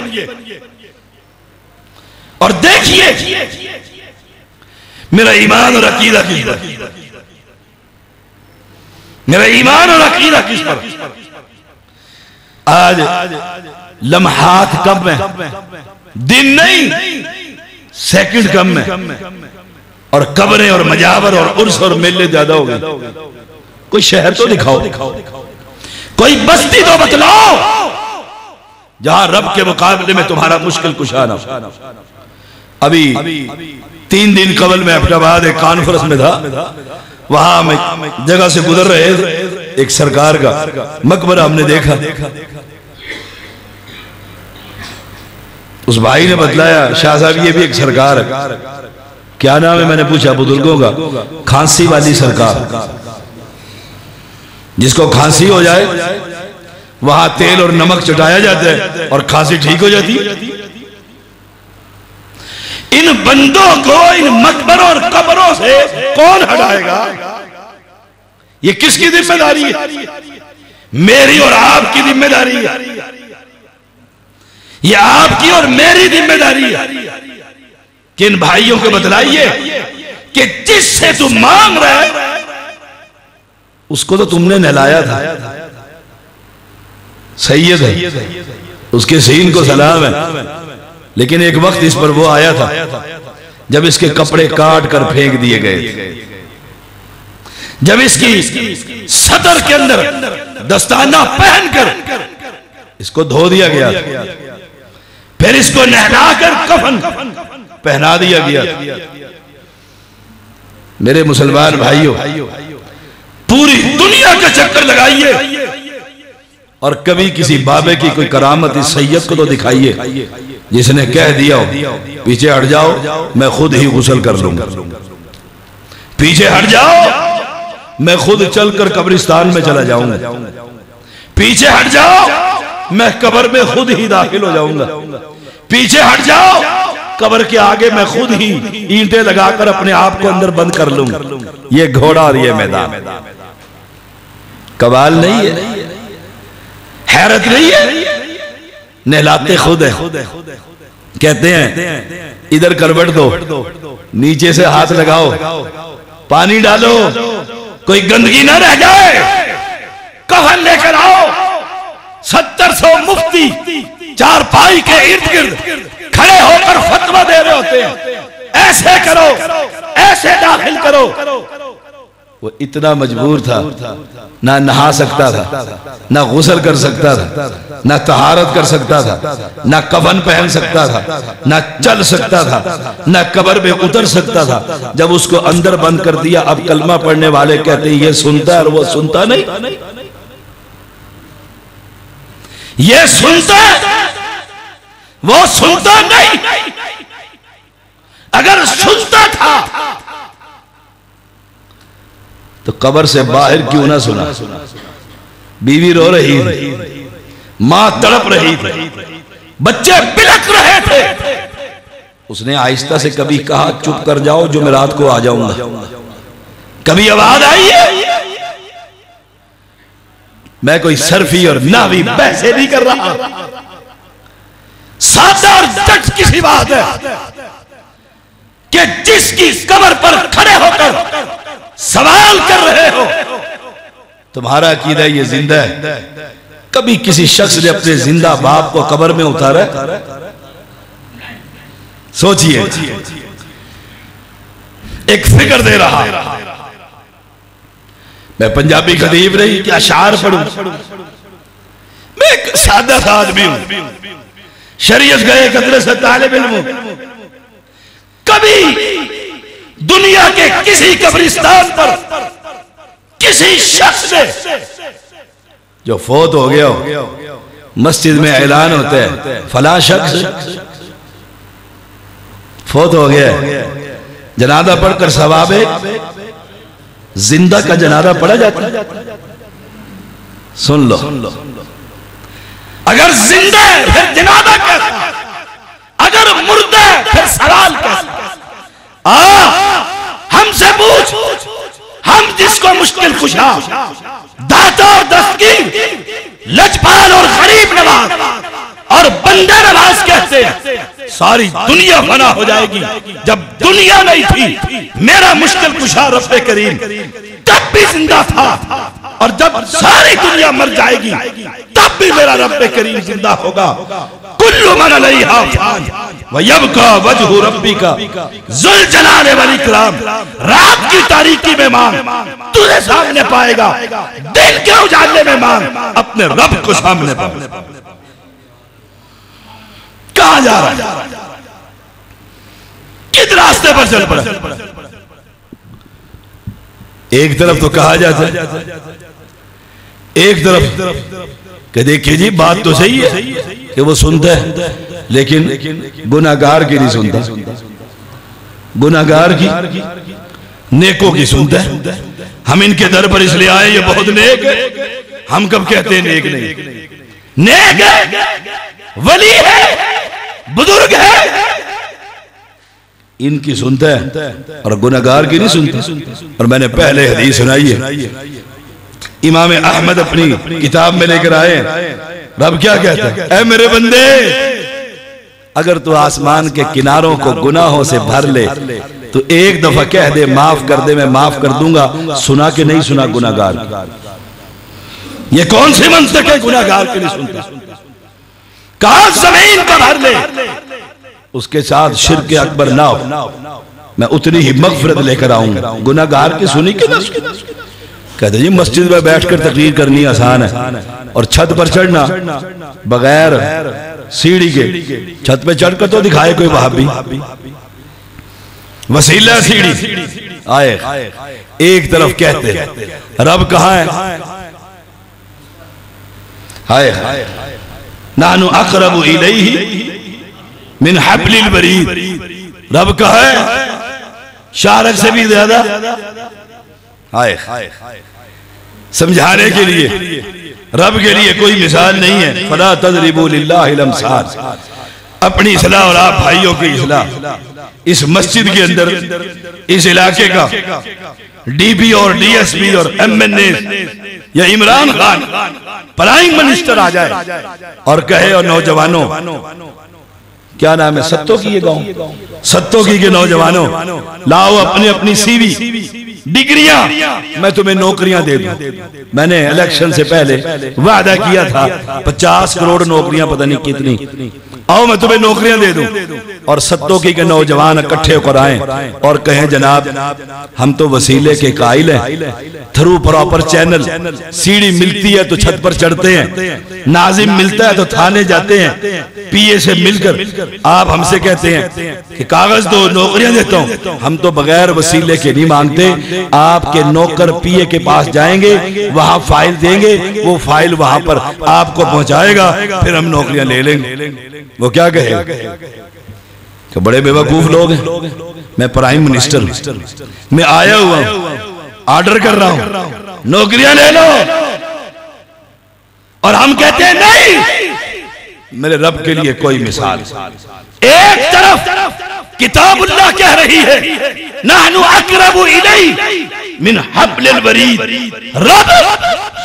اور دیکھیے، میرا ایمان اور عقیدہ کس پر؟ میرا ایمان اور عقیدہ کس پر؟ آج لمحات کم میں دن نہیں سیکنڈ کم میں اور قبریں اور مجاور اور عرص اور میلے زیادہ ہو گئے۔ کوئی شہر تو دکھاؤ۔ کوئی بستی تو بتلاؤ۔ جہاں رب کے مقابلے میں تمہارا مشکل کشانہ ابھی تین دن قبل میں اپنے بعد ایک کانفرنس میں تھا۔ وہاں میں جگہ سے گزر رہے۔ ایک سرکار کا مقبرہ ہم نے دیکھا۔ اس بھائی نے بتلایا، شاہ صاحب، یہ بھی ایک سرکار ہے۔ کیا نام ہے؟ میں نے پوچھا بزرگوں کا۔ کھانسی والی سرکار۔ جس کو کھانسی ہو جائے، وہاں تیل اور نمک چٹایا جاتا ہے اور کھانسی ٹھیک ہو جاتی۔ ان بندوں کو، ان مقبروں اور قبروں سے کون ہٹائے گا؟ یہ کس کی ذمہ داری ہے؟ میری اور آپ کی ذمہ داری ہے۔ یہ آپ کی اور میری ذمہ داری ہے کہ ان بھائیوں کو بتلائیے کہ جس سے تم مانگ رہے اس کو تو تم نے نہلایا تھا۔ سید ہے، اس کے سین کو سلام ہے۔ لیکن ایک وقت اس پر وہ آیا تھا، جب اس کے کپڑے کاٹ کر پھینک دیے گئے۔ جب اس کی سطر کے اندر دستانہ پہن کر اس کو دھو دیا گیا۔ پھر اس کو نہلا کر کفن پہنا دیا گیا۔ میرے مسلمان بھائیوں پوری دنیا کا چکر لگائیے اور کبھی کسی بابے کی کوئی کرامت اس سید کو تو دکھائیے جس نے کہہ دیا ہو، پیچھے ہٹ جاؤ، میں خود ہی غسل کر لوں۔ گا پیچھے ہٹ جاؤ، میں خود چل کر قبرستان میں چلا جاؤں۔ گا پیچھے ہٹ جاؤ، میں قبر میں خود ہی داخل ہو جاؤں گا۔ پیچھے ہٹ جاؤ۔ قبر کے آگے میں خود ہی اینٹیں لگا کر اپنے آپ کو اندر بند کر لوں۔ یہ گھوڑا اور یہ میدان۔ کبال نہیں ہے۔ حیرت نہیں ہے۔ نہلاتے خود ہیں۔ کہتے ہیں، ادھر کروٹ دو، نیچے سے ہاتھ لگاؤ۔ پانی ڈالو۔ کوئی گندگی نہ رہ جائے۔ کفن لے کر آؤ۔ ستر سو مفتی چار پائی کے ارد گرد کھڑے ہو کر فتوہ دے رہے ہوتے ہیں۔ ایسے کرو، ایسے داخل کرو۔ وہ اتنا مجبور تھا، نہ نہا سکتا تھا، نہ غسل کر سکتا تھا، نہ تہارت کر سکتا تھا، نہ کفن پہن سکتا تھا، نہ چل سکتا تھا، نہ قبر میں اتر سکتا تھا۔ جب اس کو اندر بند کر دیا، اب کلمہ پڑھنے والے کہتے ہیں، یہ سنتا ہے اور وہ سنتا نہیں۔ یہ سنتا ہے، وہ سنتا نہیں۔ اگر سنتا تھا، تو قبر سے باہر کیوں نہ سنا۔ بیوی رو رہی تھی، ماں تڑپ رہی تھی۔ بچے بلک رہے تھے۔ اس نے آہستہ سے کبھی کہا، چپ کر جاؤ جو میں رات کو آ جاؤں گا۔ کبھی آواز آئی ہے؟ میں کوئی صرفی اور ناوی بحثے نہیں کر رہا۔ سادہ اور جٹ کسی بات ہے کہ جس کی قبر پر کھڑے ہو کر سوال کر رہے ہو، تمہارا عقیدہ یہ زندہ ہے۔ کبھی کسی شخص نے اپنے زندہ باپ کو قبر میں اتارا؟ سوچئے، ایک فکر دے رہا۔ میں پنجابی خدیب رہی کہ اشعار پڑھوں؟ میں ایک سادہ سا آدمی ہوں۔ شریعت گئے قدر سے طالب علم ہوں۔ کبھی دنیا کے کسی قبرستان پر، کسی شخص نے جو فوت ہو گیا ہو، مسجد میں اعلان ہوتا ہے، فلاں شخص فوت ہو گیا ہے۔ جنازہ پڑھ کر ثواب ہے۔ زندہ کا جنازہ پڑھا جاتا ہے۔ سن لو۔ اگر زندہ ہے، پھر جنازہ کیسا؟ اگر مردہ ہے، پھر سوال کیسا؟ آ، ہم سے پوچھ۔ ہم جس کو مشکل خوشا داتا اور دستگیر، لجپال اور غریب نواز اور بندے نواز کہتے ہیں۔ ساری دنیا فنا ہو جائے گی۔ جب دنیا نہیں تھی، میرا مشکل کشا رب کریم تب بھی زندہ تھا۔ اور جب ساری دنیا مر جائے گی، تب بھی میرا رب کریم زندہ ہوگا۔ کل من علیہا فان ویبکا وجہ ربی کا ذل جلال والاکرام، رات کی تاریکی میں مانگ تجھے سامنے پائے گا۔ دل کے اجالے میں مانگ اپنے رب کو سامنے پائے گا۔ کہاں جا رہا ہے؟ کت راستے پر چل پڑا ایک طرف تو کہا جاتا ہے، ایک طرف کہ دیکھیں جی بات تو صحیح ہے کہ وہ سنتا ہے، لیکن گناہگار کی نہیں سنتا۔ گناہگار کی، نیکوں کی سنتا ہے۔ ہم ان کے در پر اس لیے آئے، یہ بہت نیک ہے۔ ہم کب کہتے ہیں نیک نہیں؟ نیک ہے۔ ولی ہے۔ بزرگ ہے ان کی سنتا ہے اور گناہگار کی نہیں سنتا۔ اور میں نے پہلے حدیث سنائی ہے۔ امام احمد اپنی کتاب میں لے کر آئے۔ رب کیا کہتا ہے؟ اے میرے بندے، اگر تو آسمان کے کناروں کو گناہوں سے بھر لے، تو ایک دفعہ کہہ دے، معاف کر دے، میں معاف کر دوں گا۔ سنا کہ نہیں سنا گناہگار یہ کون سی منطق ہے؟ گناہگار کے نہیں سنتا۔ کہاں زمین کا بھر لے؟ اس کے ساتھ شرک اکبر نہ ہو میں اتنی ہی مغفرت لے کر آؤں۔ گناہگار کی سنی کہ نہ کہتے جی مسجد میں بیٹھ کر تقریر کرنی آسان ہے اور چھت پر چڑھنا بغیر سیڑھی کے۔ چھت پہ چڑھ کر تو دکھائے کوئی وہابی۔ وسیلہ سیڑھی۔ آئے، ایک طرف کہتے رب کہاں ہے؟ آئے نانو اقرب الیہ من حبل البرید رب کہا ہے شارک سے بھی زیادہ آئے سمجھانے کے لیے، رب کے لیے کوئی مثال نہیں ہے. فلا تضربوا للہ الامثال. اپنی اصلاح اور آپ بھائیوں کی اصلاح اس مسجد کے اندر، اس علاقے کا ڈی پی اور ڈی ایس پی اور ایم این اے یا عمران خان پرائم منسٹر آ جائے اور کہے، اور نوجوانوں، کیا نام ہے؟ ستو کی یہ گاؤں؟ ستو کی کے نوجوانوں، لاؤ اپنی اپنی سی وی، ڈگریاں، میں تمہیں نوکریاں دے دوں۔ میں نے الیکشن سے پہلے وعدہ کیا تھا، پچاس کروڑ نوکریاں، پتہ نہیں کتنی۔ آؤ، میں تمہیں نوکریاں دے دوں۔ اور ستو کی کے نوجوان اکٹھے کر آئیں۔ اور کہیں جناب، ہم تو وسیلے کے قائل ہیں۔ تھرو پراپر چینل، سیڑھی ملتی ہے تو چھت پر چڑھتے ہیں۔ ناظم ملتا ہے تو تھانے جاتے ہیں۔ پی اے سے مل کر آپ ہم سے کہتے ہیں کہ کاغذ دو نوکریاں دیتا ہوں۔ ہم تو بغیر وسیلے کے نہیں مانگتے۔ آپ کے نوکر پی اے کے پاس جائیں گے، وہاں فائل دیں گے۔ وہ فائل وہاں پر آپ کو پہنچائے گا، پھر ہم نوکریاں لے لیں گے۔ وہ کیا کہے؟ کہ بڑے بے وقوف لوگ ہیں۔ میں پرائم منسٹر ہوں۔ میں آیا ہوا ہوں۔ آرڈر کر رہا ہوں۔ نوکریاں لے لو۔ اور ہم کہتے ہیں نہیں۔ میرے رب کے لیے کوئی مثال۔ ایک طرف کتاب اللہ کہہ رہی ہے، نحنو اقرب الی من حبل الورید۔ رب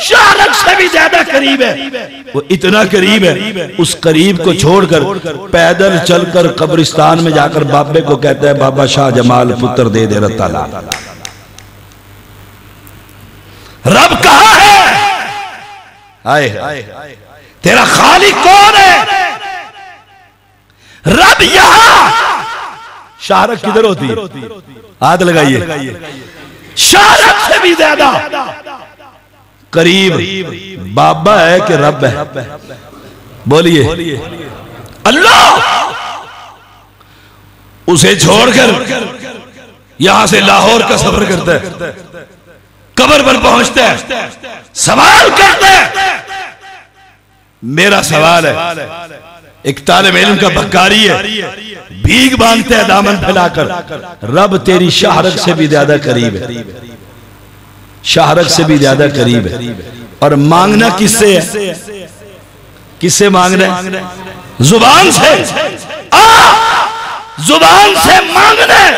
شارک سے بھی زیادہ قریب ہے۔ وہ اتنا قریب ہے، اس قریب کو چھوڑ کر پیدل چل کر قبرستان میں جا کر بابے کو کہتا ہے، بابا شاہ جمال پتر دے دے رتا لالا رب کہاں ہے؟ آئے تیرا خالق کون ہے؟ رب یہاں۔ شارک کدھر ہوتی ہے؟ ہاتھ لگائیے۔ شارک سے بھی زیادہ قریب بابا ہے کہ رب ہے؟ بولیے۔ اللہ! اسے چھوڑ کر یہاں سے لاہور کا سفر کرتا ہے۔ قبر پر پہنچتا ہے۔ سوال کرتا ہے۔ میرا سوال ہے۔ ایک طالب علم کا بکاری ہے، بھیگ باندھتے ہیں دامن پھیلا کر۔ رب تیری شہرک سے بھی زیادہ قریب ہے۔ شہرک سے بھی زیادہ قریب ہے۔ اور مانگنا کس سے ہے؟ کس سے مانگنا ہے؟ زبان سے۔ زبان سے مانگنا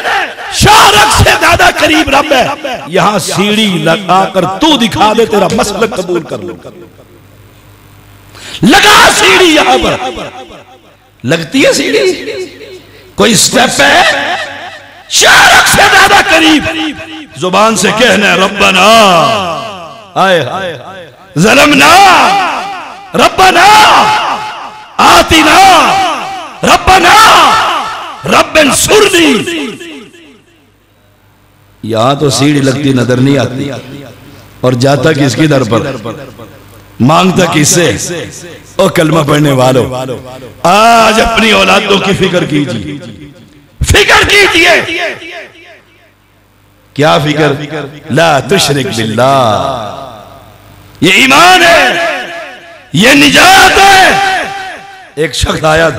شہرک سے زیادہ قریب رب ہے۔ یہاں سیڑھی لگا کر تو دکھا دے، تیرا مسئلہ قبول کر لوں لگا سیڑھی یہاں پر۔ لگتی ہے سیڑھی؟ کوئی سٹیپ ہے؟ شارک سے زیادہ قریب۔ زبان سے کہنا ربنا۔ آئے ہاں۔ ظلمنا۔ ربنا۔ آتنا۔ ربنا۔ رب انصرنی یہاں تو سیڑھی لگتی نظر نہیں آتی۔ اور جاتا کس کی در پر؟ مانگتا کس سے او کلمہ پڑھنے والوں آج اپنی اولادوں کی فکر کیجیے فکر کیجیے کیا فکر؟ لا تشرک باللہ۔ یہ ایمان ہے، یہ نجات ہے۔ ایک شخص آیا،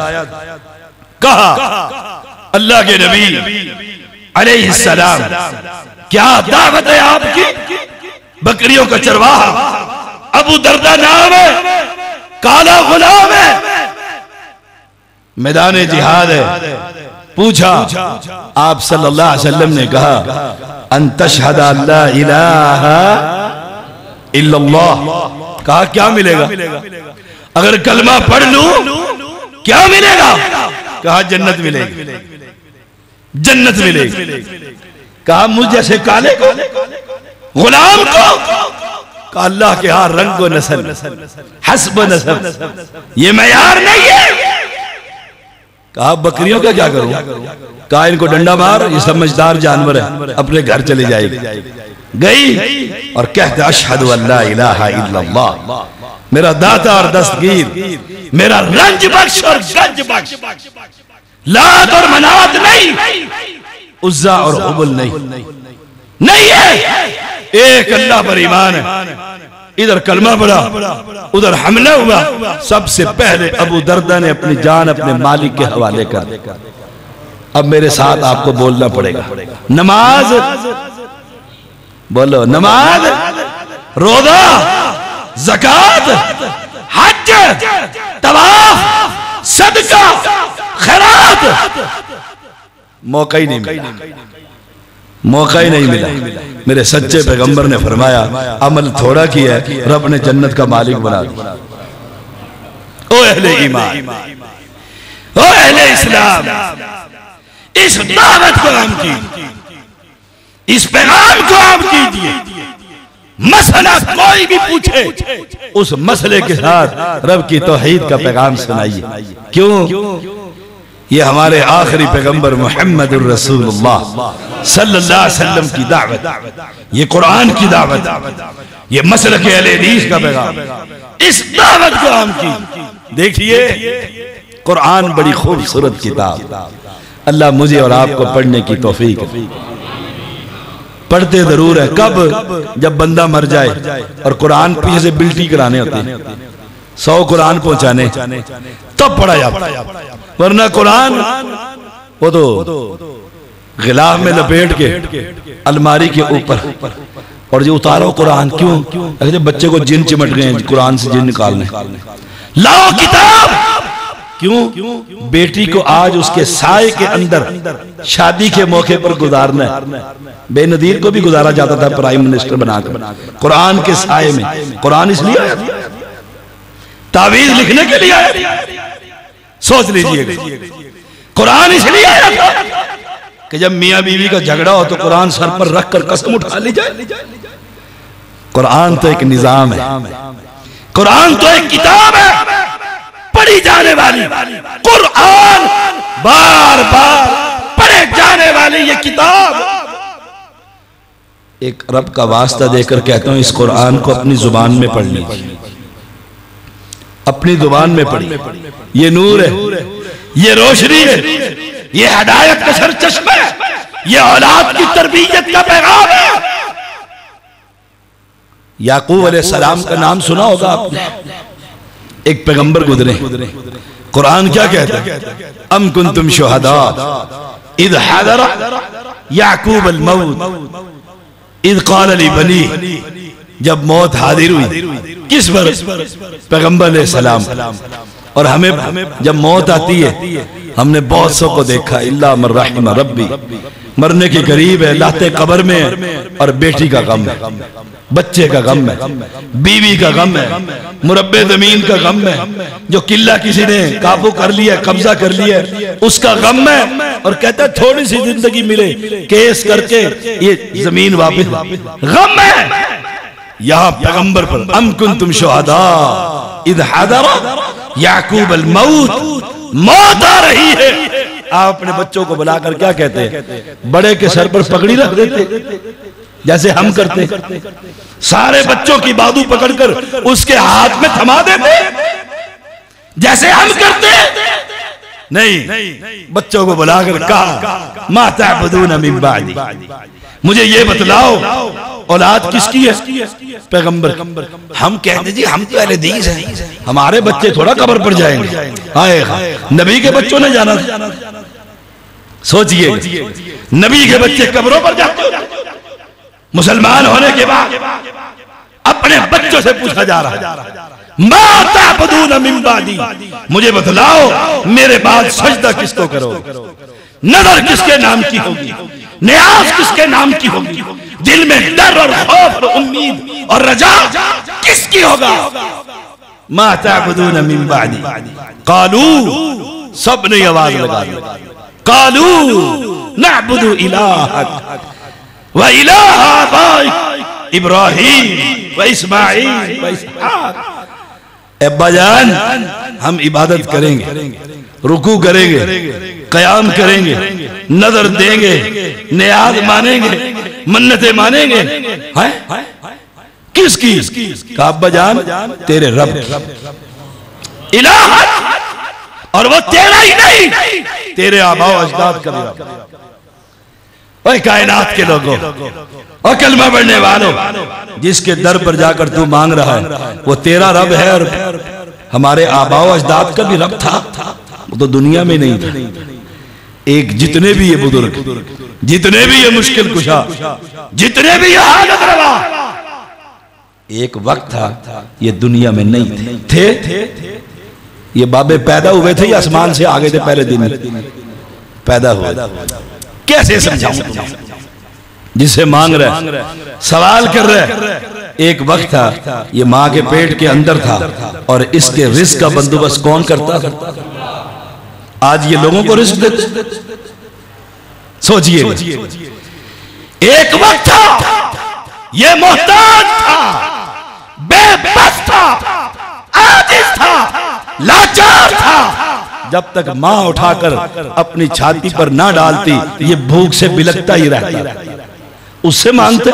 کہا، اللہ کے نبی علیہ السلام، کیا دعوت ہے آپ کی؟ بکریوں کا چرواہا۔ ابو دردہ نام ہے، کالا غلام ہے۔ میدان جہاد ہے۔ پوچھا، آپ صلی اللہ علیہ وسلم نے کہا، ان تشہد اللہ الہ الا اللہ۔ کہا، کیا ملے گا؟ اگر کلمہ پڑھ لوں، کیا ملے گا؟ کہا، جنت ملے گی۔ جنت ملے گی۔ کہا، مجھ جیسے کالے کو، غلام کو کہا اللہ کے ہاں رنگ و نسل، حسب و نسل یہ معیار نہیں ہے۔ کہا بکریوں کا کیا کروں؟ کہا ان کو ڈنڈا مار، یہ سمجھدار جانور ہے، اپنے گھر چلے جائے گی۔ گئی اور کہتے اشہدو اللہ الہ الا اللہ۔ میرا داتا اور دستگیر، میرا رنج بخش اور گنج بخش۔ لات اور منات نہیں، عزا اور حبل نہیں۔ نہیں ہے۔ ایک اللہ پر ایمان ہے۔ ادھر کلمہ پڑا ادھر حملہ ہوا۔ سب سے پہلے ابو دردہ نے اپنی جان اپنے مالک کے حوالے کر اب میرے ساتھ آپ کو بولنا پڑے گا۔ نماز، بولو، نماز، روزہ زکات حج، طواف، صدقہ، خیرات۔ موقع ہی نہیں ملا۔ موقع ہی نہیں ملا۔ میرے سچے پیغمبر نے فرمایا، عمل تھوڑا کیا ہے، رب نے جنت کا مالک بنا دیا۔ او اہل ایمان، او اہل اسلام، اس دعوت کو عام کیجیے اس پیغام کو عام کیجیے مسئلہ کوئی بھی پوچھے، اس مسئلے کے ساتھ رب کی توحید کا پیغام سنائیے۔ کیوں؟ یہ ہمارے آخری پیغمبر محمد الرسول اللہ صلی اللہ علیہ وسلم کی دعوت، یہ قرآن کی دعوت، یہ مسلک اہل حدیث کا پیغام۔ اس دعوت کو عام کی۔ دیکھیے، قرآن بڑی خوبصورت کتاب۔ اللہ مجھے اور آپ کو پڑھنے کی توفیق پڑھتے ضرور ہے۔ کب؟ جب بندہ مر جائے اور قرآن پیچھے سے بلٹی کرانے ہوتے ہیں۔ سو قرآن پہنچانے۔ تب پڑھا جاتا۔ ورنہ قرآن، وہ تو غلاف میں لپیٹ کے الماری کے اوپر اور جو اتارو قرآن، کیوں؟ اگر بچے کو جن چمٹ گئے ہیں، قرآن سے جن نکالنے لاؤ کتاب! کیوں؟ بیٹی کو آج اس کے سائے کے اندر شادی کے موقع پر گزارنا ہے۔ بے ندیر کو بھی گزارا جاتا تھا پرائم منسٹر بنا کر۔ قرآن کے سائے میں، قرآن اس لیے آیا تھا۔ تعویذ لکھنے کے لیے آیا سوچ لیجیے قرآن اس لیے آیا کہ جب میاں بیوی کا جھگڑا ہو تو قرآن سر پر رکھ کر قسم اٹھا لی جائے۔ قرآن تو ایک نظام ہے۔ قرآن تو ایک کتاب ہے۔ پڑھی جانے والی۔ قرآن بار بار پڑھے جانے والی یہ کتاب۔ ایک رب کا واسطہ دے کر کہتا ہوں، اس قرآن کو اپنی زبان میں پڑھ لیجیے اپنی زبان میں پڑھی۔ یہ نور ہے، یہ روشنی ہے، یہ ہدایت کا سرچشمہ ہے، یہ اولاد کی تربیت کا پیغام ہے۔ یعقوب علیہ السلام کا نام سنا ہوگا آپ نے۔ ایک پیغمبر گزرے۔ قرآن کیا کہتا ہے؟ ام کنتم شہداء۔ اذ حضر یعقوب الموت۔ اذ قال لی بنی۔ جب موت حاضر ہوئی۔ کس پر؟ پیغمبر علیہ السلام۔ اور ہمیں جب موت آتی ہے، ہم نے بہت سو کو دیکھا اللہ من رحم ربی۔ مرنے کے قریب ہے لاتے قبر میں اور بیٹی کا غم ہے، بچے کا غم ہے، بیوی کا غم ہے، مربع زمین کا غم ہے، جو قلعہ کسی نے قابو کر لیا، قبضہ کر لیا، اس کا غم ہے۔ اور کہتا ہے، تھوڑی سی زندگی ملے، کیس کر کے یہ زمین واپس۔ غم ہے۔ یہاں پیغمبر پر ام کنتم شہداء. اذ حضر یعقوب الموت. موت آ رہی ہے. آپ اپنے بچوں کو بلا کر کیا کہتے ہیں؟ بڑے کے سر پر پگڑی رکھ دیتے جیسے ہم کرتے سارے بچوں کی بادو پکڑ کر اس کے ہاتھ میں تھما دیتے جیسے ہم کرتے نہیں. بچوں کو بلا کر کہا. ما تعبدون من بعدی مجھے یہ بتلاؤ، اولاد کس کی ہے؟ پیغمبر۔ ہم کہتے جی ہم تو اہل حدیث ہیں۔ ہمارے بچے تھوڑا قبر پر جائیں گے۔ آئے نبی کے بچوں نے جانا سوچئے، نبی کے بچے قبروں پر جاتے مسلمان ہونے کے بعد اپنے بچوں سے پوچھا جا رہا ما تعبدون من بعدی مجھے بتلاؤ، میرے بعد سجدہ کس کو کرو نظر کس کے نام کی ہوگی؟ نیاز کس کے نام کی ہوگی؟ دل میں ڈر اور خوف اور امید اور رجا کس کی ہوگا؟ ما تعبدون من بعدی۔ قالو، سب نے آواز لگا دی۔ قالو نعبد الہک و الہ آبائک ابراہیم و اسماعیل و اسحاق۔ ابا جان، ہم عبادت کریں گے۔ رکو کریں گے قیام کریں گے نظر دیں گے نیاز مانیں گے منتیں مانیں گے۔ کس کی؟ کہا ابا جان تیرے رب الہ! اور وہ تیرا ہی نہیں تیرے آبا و اجداد کا بھی رب۔ اوہ کائنات کے لوگوں اور کلمہ بڑھنے والوں جس کے در پر جا کر تو مانگ رہا ہے وہ تیرا رب ہے اور ہمارے آبا و اجداد کا بھی رب تھا۔ وہ تو دنیا میں نہیں تھا۔ ایک جتنے بھی یہ بزرگ، جتنے بھی یہ مشکل کشا، جتنے بھی یہ حالت روا، ایک وقت تھا، یہ دنیا میں نہیں تھے۔ یہ بابے پیدا ہوئے تھے یا اسمان سے آگے تھے پہلے دن؟ پیدا ہوئے۔ کیسے سمجھاؤں؟ جسے مانگ رہے، سوال کر رہے۔ ایک وقت تھا، یہ ماں کے پیٹ کے اندر تھا اور اس کے رزق کا بندوبست کون کرتا تھا؟ آج یہ لوگوں کو رزق دیتے سوچئے۔ ایک وقت تھا، یہ محتاج تھا، بے بس تھا، عاجز تھا، لاچار تھا۔ جب تک ماں اٹھا کر اپنی چھاتی پر نہ ڈالتی، یہ بھوک سے بلکتا ہی رہتا۔ اس سے مانگتے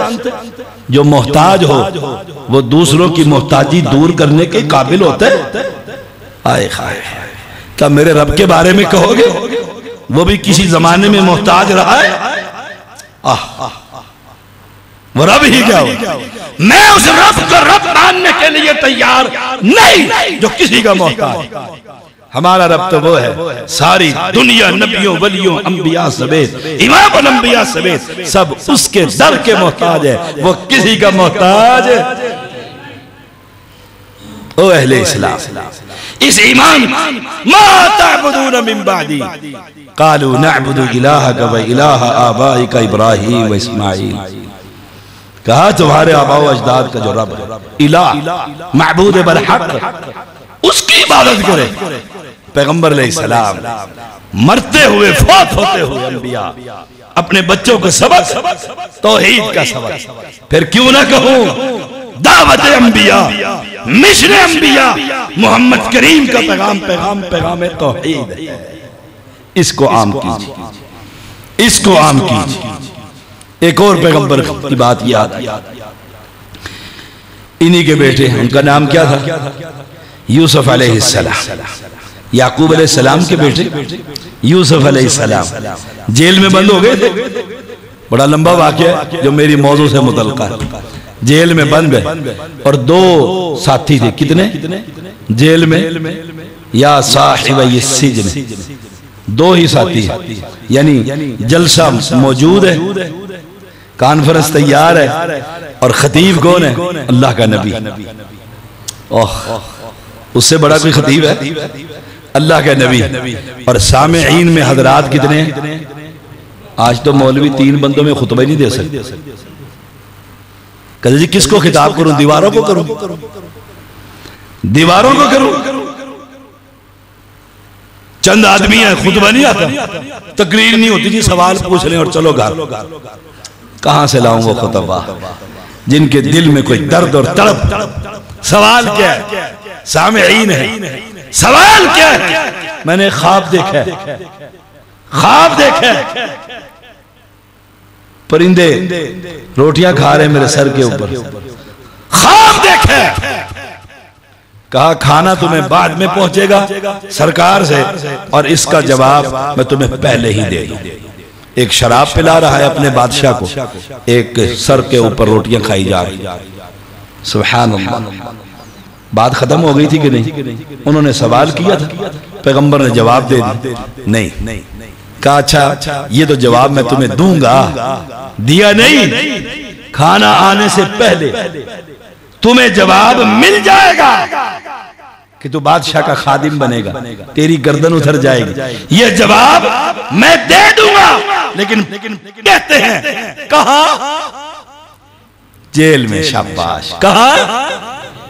جو محتاج ہو، وہ دوسروں کی محتاجی دور کرنے کے قابل ہوتے۔ آئے خائے کیا میرے رب کے بارے میں کہو گے؟ وہ بھی کسی زمانے میں محتاج رہا ہے؟ آہ وہ رب ہی کیا ہو میں اس رب کو رب ماننے کے لیے تیار نہیں، جو کسی کا محتاج۔ ہمارا رب تو وہ ہے، ساری دنیا نبیوں، ولیوں، انبیاء سمیت، امام الانبیاء سمیت، سب اس کے در کے محتاج ہے۔ وہ کسی کا محتاج ہے۔ او اہل اسلام، اس ایمان ما تعبدون من بعدی۔ قالوا نعبد الہک و الہ آبائک ابراہیم و اسماعیل۔ کہا تمہارے آباء و اجداد کا جو رب ہے، الہ، معبود برحق اس کی عبادت کرے۔ پیغمبر علیہ السلام مرتے ہوئے، فوت ہوتے ہوئے انبیاء، اپنے بچوں کو سبق، توحید کا سبق۔ پھر کیوں نہ کہوں، دعوت انبیاء۔ مشن انبیاء، محمد کریم کا پیغام پیغام پیغام توحید ہے۔ اس کو عام کیجیے اس کو عام کیجیے ایک اور پیغمبر کی بات یاد انہی کے بیٹے ہیں، ان کا نام کیا تھا؟ یوسف علیہ السلام۔ یعقوب علیہ السلام کے بیٹے۔ یوسف علیہ السلام۔ جیل میں بند ہو گئے تھے۔ بڑا لمبا واقعہ ہے جو میری موضوع سے متعلقہ ہے۔ جیل میں بند ہے۔ اور دو ساتھی تھے۔ کتنے؟ جیل میں یا صاحب السجن دو ہی ساتھی ہیں۔ یعنی جلسہ موجود ہے۔ کانفرنس تیار ہے۔ اور خطیب کون ہے؟ اللہ کا نبی۔ اس سے بڑا کوئی خطیب ہے؟ اللہ کا نبی۔ اور سامعین میں حضرات کتنے ہیں؟ آج تو مولوی تین بندوں میں خطبہ نہیں دے سکتے۔ کہتے جی کس کو خطاب کروں؟ دیواروں کو کروں؟ دیواروں کو کروں۔ چند آدمی ہیں خطبہ نہیں آتا۔ تقریر نہیں ہوتی جی سوال پوچھ لیں اور چلو گھر۔ کہاں سے لاؤں وہ خطبہ؟ جن کے دل میں کوئی درد اور تڑپ۔ سوال کیا ہے؟ سامعین ہے سوال کیا ہے؟ میں نے خواب دیکھا ہے۔ خواب دیکھا ہے۔ پرندے، روٹیاں کھا رہے ہیں میرے سر کے اوپر۔ خواب دیکھا ہے کہا، کھانا تمہیں بعد میں پہنچے گا سرکار سے، اور اس کا جواب میں تمہیں پہلے ہی دے دوں۔ ایک شراب پلا رہا ہے اپنے بادشاہ کو۔ ایک سر کے اوپر روٹیاں کھائی جا رہی سبحان اللہ۔ بات ختم ہو گئی تھی کہ نہیں؟ انہوں نے سوال کیا تھا۔ پیغمبر نے جواب دے دی۔ نہیں۔ کہا اچھا یہ تو جواب میں تمہیں دوں گا. دیا نہیں، کھانا آنے سے پہلے تمہیں جواب مل جائے گا کہ تو بادشاہ کا خادم بنے گا، تیری گردن اتھر جائے گی۔ یہ جواب میں دے دوں گا، لیکن کہتے ہیں، کہاں؟ جیل میں، شاباش۔ کہاں؟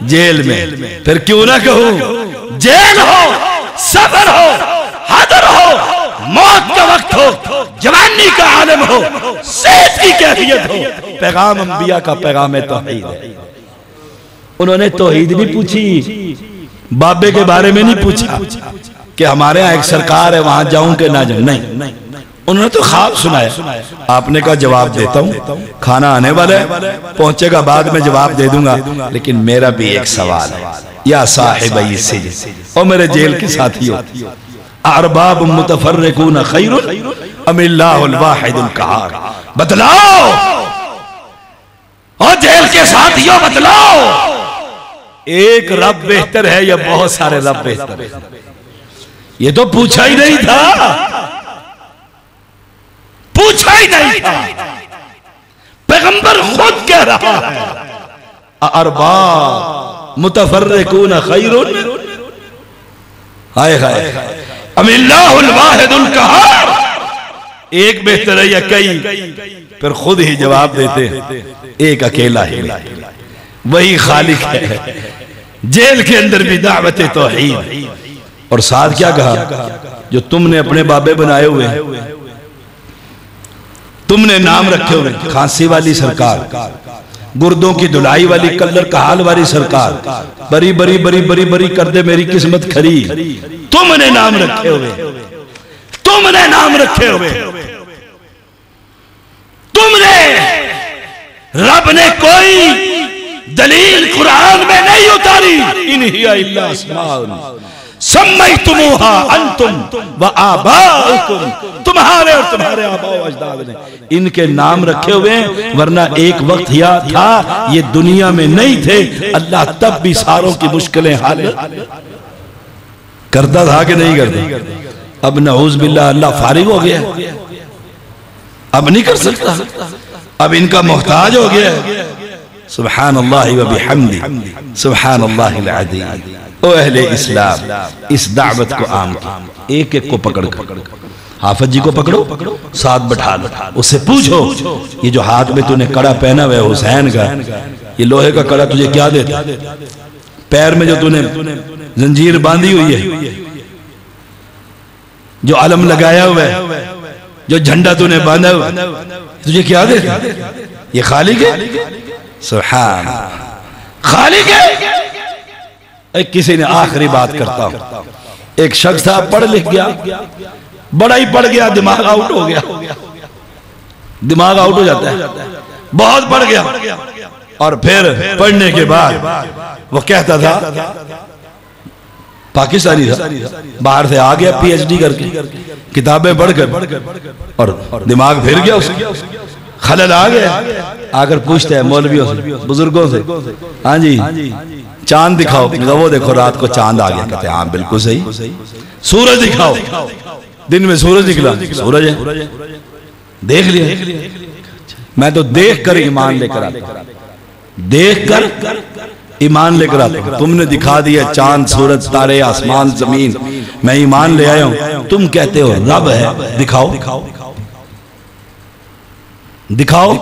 جیل میں۔ پھر کیوں نہ کہوں، جیل ہو سفر ہو حضر ہو۔ موت کا وقت ہو، جوانی کا عالم ہو، صحت کی کیفیت ہو۔ پیغام انبیاء کا پیغام توحید ہے۔ انہوں نے توحید نہیں پوچھی، بابے کے بارے میں نہیں پوچھا کہ ہمارے ہاں ایک سرکار ہے، وہاں جاؤں کہ نہ جاؤں۔ نہیں، انہوں نے تو خواب سنایا۔ آپ نے کہا جواب دیتا ہوں، کھانا آنے والا ہے، پہنچے گا بعد میں جواب دے دوں گا۔ لیکن میرا بھی ایک سوال ہے، یا صاحب السجن اور میرے جیل کے ساتھی ہو ارباب متفرقون خیر ام اللہ الواحد القہار؟ بتلاؤ! اور جیل کے ساتھیوں بتلاؤ! ایک رب بہتر ہے یا بہت سارے رب بہتر ہے یہ تو پوچھا ہی نہیں تھا۔ پوچھا ہی نہیں تھا۔ پیغمبر خود کہہ رہا ہے۔ اربا متفرقون خیر ہائے ہائے۔ ام اللہ الواحد القہار. ایک بہتر ہے یا کئی؟ پھر خود ہی جواب دیتے ہیں. ایک اکیلا ہی وہی خالق ہے. جیل کے اندر بھی دعوت توحید. اور ساتھ کیا کہا؟ جو تم نے اپنے بابے بنائے ہوئے ہیں. تم نے نام رکھے ہوئے کھانسی والی سرکار. گردوں کی دلائی والی کلر کہال والی سرکار. بری بری بری بری بری کر دے میری قسمت کھری. تم نے نام رکھے ہوئے۔ تم نے نام رکھے ہوئے۔ تم نے رب نے کوئی دلیل قرآن میں نہیں اتاری۔ انہی اللہ اسماء سمیتموہا انتم و آباؤکم۔ تمہارے اور تمہارے آباؤ اجداد نے ان کے نام رکھے ہوئے ہیں، ورنہ ایک وقت یا تھا، یہ دنیا میں نہیں تھے۔ اللہ تب بھی ساروں کی مشکلیں حال کرتا تھا کہ نہیں کرتا؟ اب نعوذ باللہ اللہ فارغ ہو گیا اب نہیں کر سکتا۔ اب ان کا محتاج ہو گیا سبحان اللہ و بحمدی۔ سبحان اللہ العظیم۔ او اہل اسلام، اس دعوت کو عام کی ایک ایک کو پکڑ کر۔ حافظ جی کو پکڑو، ساتھ بٹھا لو اس سے پوچھو، یہ جو ہاتھ میں تو نے کڑا پہنا ہوئے حسین کا، یہ لوہے کا کڑا تجھے کیا دیتا پیر میں جو تو نے زنجیر باندھی ہوئی ہے، جو علم لگایا ہوا ہے، جو جھنڈا تو نے باندھا ہوا تجھے کیا دیتا یہ خالق ہے؟ سبحان خالق ہے؟ ایک کسی نے آخری بات کرتا ہوں۔ ایک شخص تھا، پڑھ لکھ گیا۔ بڑا ہی پڑھ گیا، دماغ آؤٹ ہو گیا۔ دماغ آؤٹ ہو جاتا ہے۔ بہت پڑھ گیا۔ اور پھر پڑھنے کے بعد وہ کہتا تھا پاکستانی تھا باہر سے آ گیا پی ایچ ڈی کر کے۔ کتابیں پڑھ کر۔ اور دماغ پھر گیا اس خلل آ گیا۔ آ کر پوچھتے ہیں مولویوں سے بزرگوں سے۔ ہاں جی چاند دکھاؤ۔ وہ دیکھو رات کو چاند آ گیا۔ کہتے ہیں ہاں بالکل صحیح۔ سورج دکھاؤ۔ دن میں سورج نکلا۔ سورج ہے۔ دیکھ لیا۔ میں تو دیکھ کر ایمان لے کر آتا دیکھ کر ایمان لے کر آتا تم نے دکھا دیا چاند، سورج، تارے، آسمان، زمین۔ میں ایمان لے آیا ہوں۔ تم کہتے ہو، رب ہے۔ دکھاؤ۔ دکھاؤ۔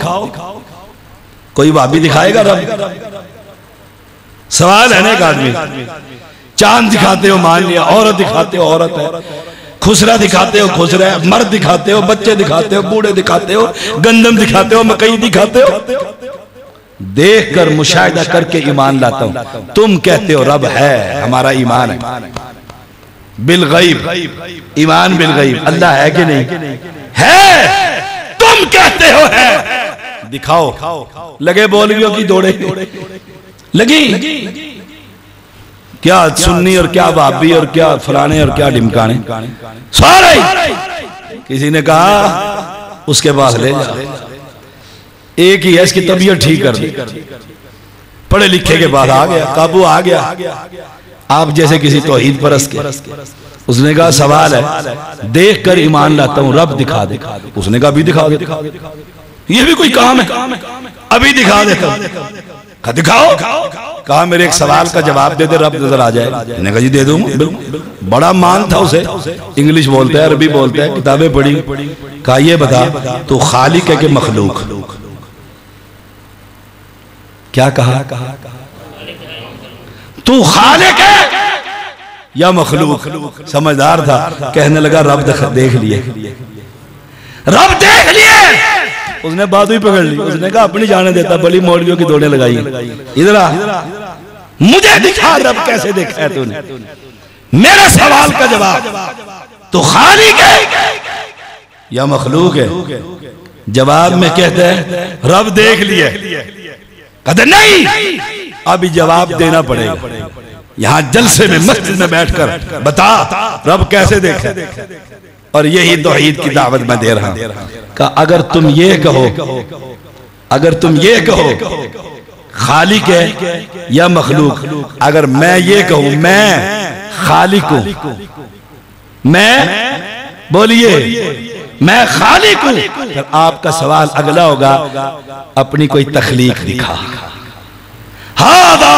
کوئی بابی دکھائے گا رب؟ سوال ہے نا ایک آدمی۔ چاند دکھاتے ہو، مان لیا۔ عورت دکھاتے ہو، عورت ہے۔ خسرہ دکھاتے ہو، خسرہ ہے۔ مرد دکھاتے ہو، بچے دکھاتے ہو، بوڑھے دکھاتے ہو، گندم دکھاتے ہو، مکئی دکھاتے ہو۔ دیکھ کر مشاہدہ کر کے ایمان لاتا ہوں۔ تم کہتے ہو رب ہے، ہمارا ایمان ہے۔ بالغیب، ایمان بالغیب، اللہ ہے کہ نہیں؟ ہے۔ تم کہتے ہو ہے۔ دکھاؤ۔ لگے بولویوں کی دوڑے۔ لگی۔ کیا سنی اور کیا بابی اور کیا فلانے اور کیا ڈمکانے؟ سارے۔ کسی نے کہا، اس کے پاس لے جا۔ ایک ہی ہے اس کی طبیعت ٹھیک کر دی۔ پڑھے لکھے کے بعد آ گیا قابو آ گیا۔ آپ جیسے کسی توحید پرس کے۔ اس نے کہا سوال ہے دیکھ کر ایمان لاتا ہوں رب دکھا دے۔ اس نے کہا ابھی دکھا دے۔ یہ بھی کوئی کام ہے؟ ابھی دکھا دیتا کہا دکھاؤ۔ کہا میرے ایک سوال کا جواب دے دے رب نظر آ جائے۔ نے کہا جی دے دوں۔ بڑا مان تھا اسے۔ انگلیش بولتا ہے عربی بولتا ہے کتابیں پڑھی۔ کہا یہ بتا تو خالق ہے کہ مخلوق؟ کیا کہا؟ تو خالق ہے یا مخلوق؟ سمجھدار تھا، کہنے لگا، رب دیکھ لیے۔ رب دیکھ لیے۔ اس نے بات بھی پکڑ لی۔ اس نے کہا، اپنی جانے دیتا، بلی موڑیوں کی دوڑیں لگائی۔ ادھر مجھے دکھا، رب کیسے دیکھا ہے تو نے میرے سوال کا جواب۔ تو خالق ہے یا مخلوق ہے؟ جواب میں کہتے ہیں رب دیکھ لیے۔ کہتے نہیں! ابھی جواب دینا پڑے گا۔ یہاں جلسے میں مسجد میں بیٹھ کر بتا رب کیسے دیکھے؟ اور یہی توحید کی دعوت میں دے رہا۔ ہوں کہ اگر تم یہ کہو اگر تم یہ کہو خالق ہے یا مخلوق اگر میں یہ کہوں میں خالق ہوں۔ میں بولیے۔ میں خالق ہوں۔ پھر آپ کا سوال اگلا ہوگا اپنی کوئی تخلیق دکھا۔ ہادا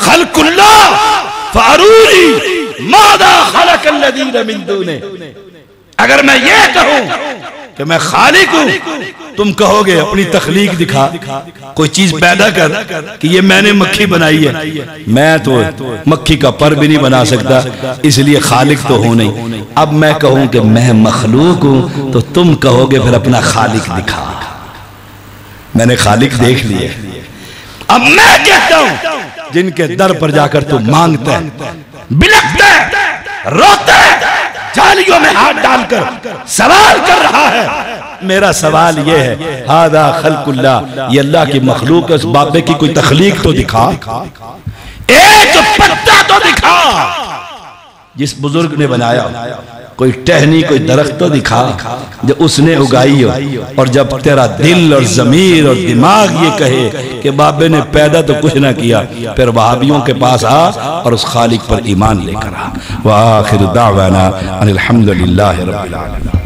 خلق اللہ فاروری مادا خلق الذین من دونے اگر میں یہ کہوں کہ میں خالق ہوں۔ تم کہو گے، اپنی تخلیق دکھا۔ کوئی چیز پیدا کر کہ یہ میں نے مکھی بنائی ہے۔ میں تو مکھی کا پر بھی نہیں بنا سکتا، اس لیے خالق تو ہوں نہیں۔ اب میں کہوں کہ میں مخلوق ہوں، تو تم کہو گے پھر اپنا خالق دکھا۔ میں نے خالق دیکھ لیے اب میں کہتا ہوں، جن کے در پر جا کر تو مانگتا ہے، بلکتا ہے، روتا ہے۔ جھالیوں میں ہاتھ ڈال کر سوال کر رہا ہے۔ میرا سوال یہ ہے ہادہ خلق اللہ، یہ اللہ کی مخلوق ہے، اس بابے کی کوئی تخلیق تو دکھا؟ ایک پتہ تو دکھا۔ جس بزرگ نے بنایا کوئی ٹہنی کوئی درخت تو دکھا جو اس نے اگائی ہو۔ اور جب تیرا دل اور ضمیر اور دماغ یہ کہے کہ بابے نے پیدا تو کچھ نہ کیا پھر وہابیوں کے پاس آ اور اس خالق پر ایمان لے کر آ۔ وآخر دعوانا ان الحمدللہ رب العالمين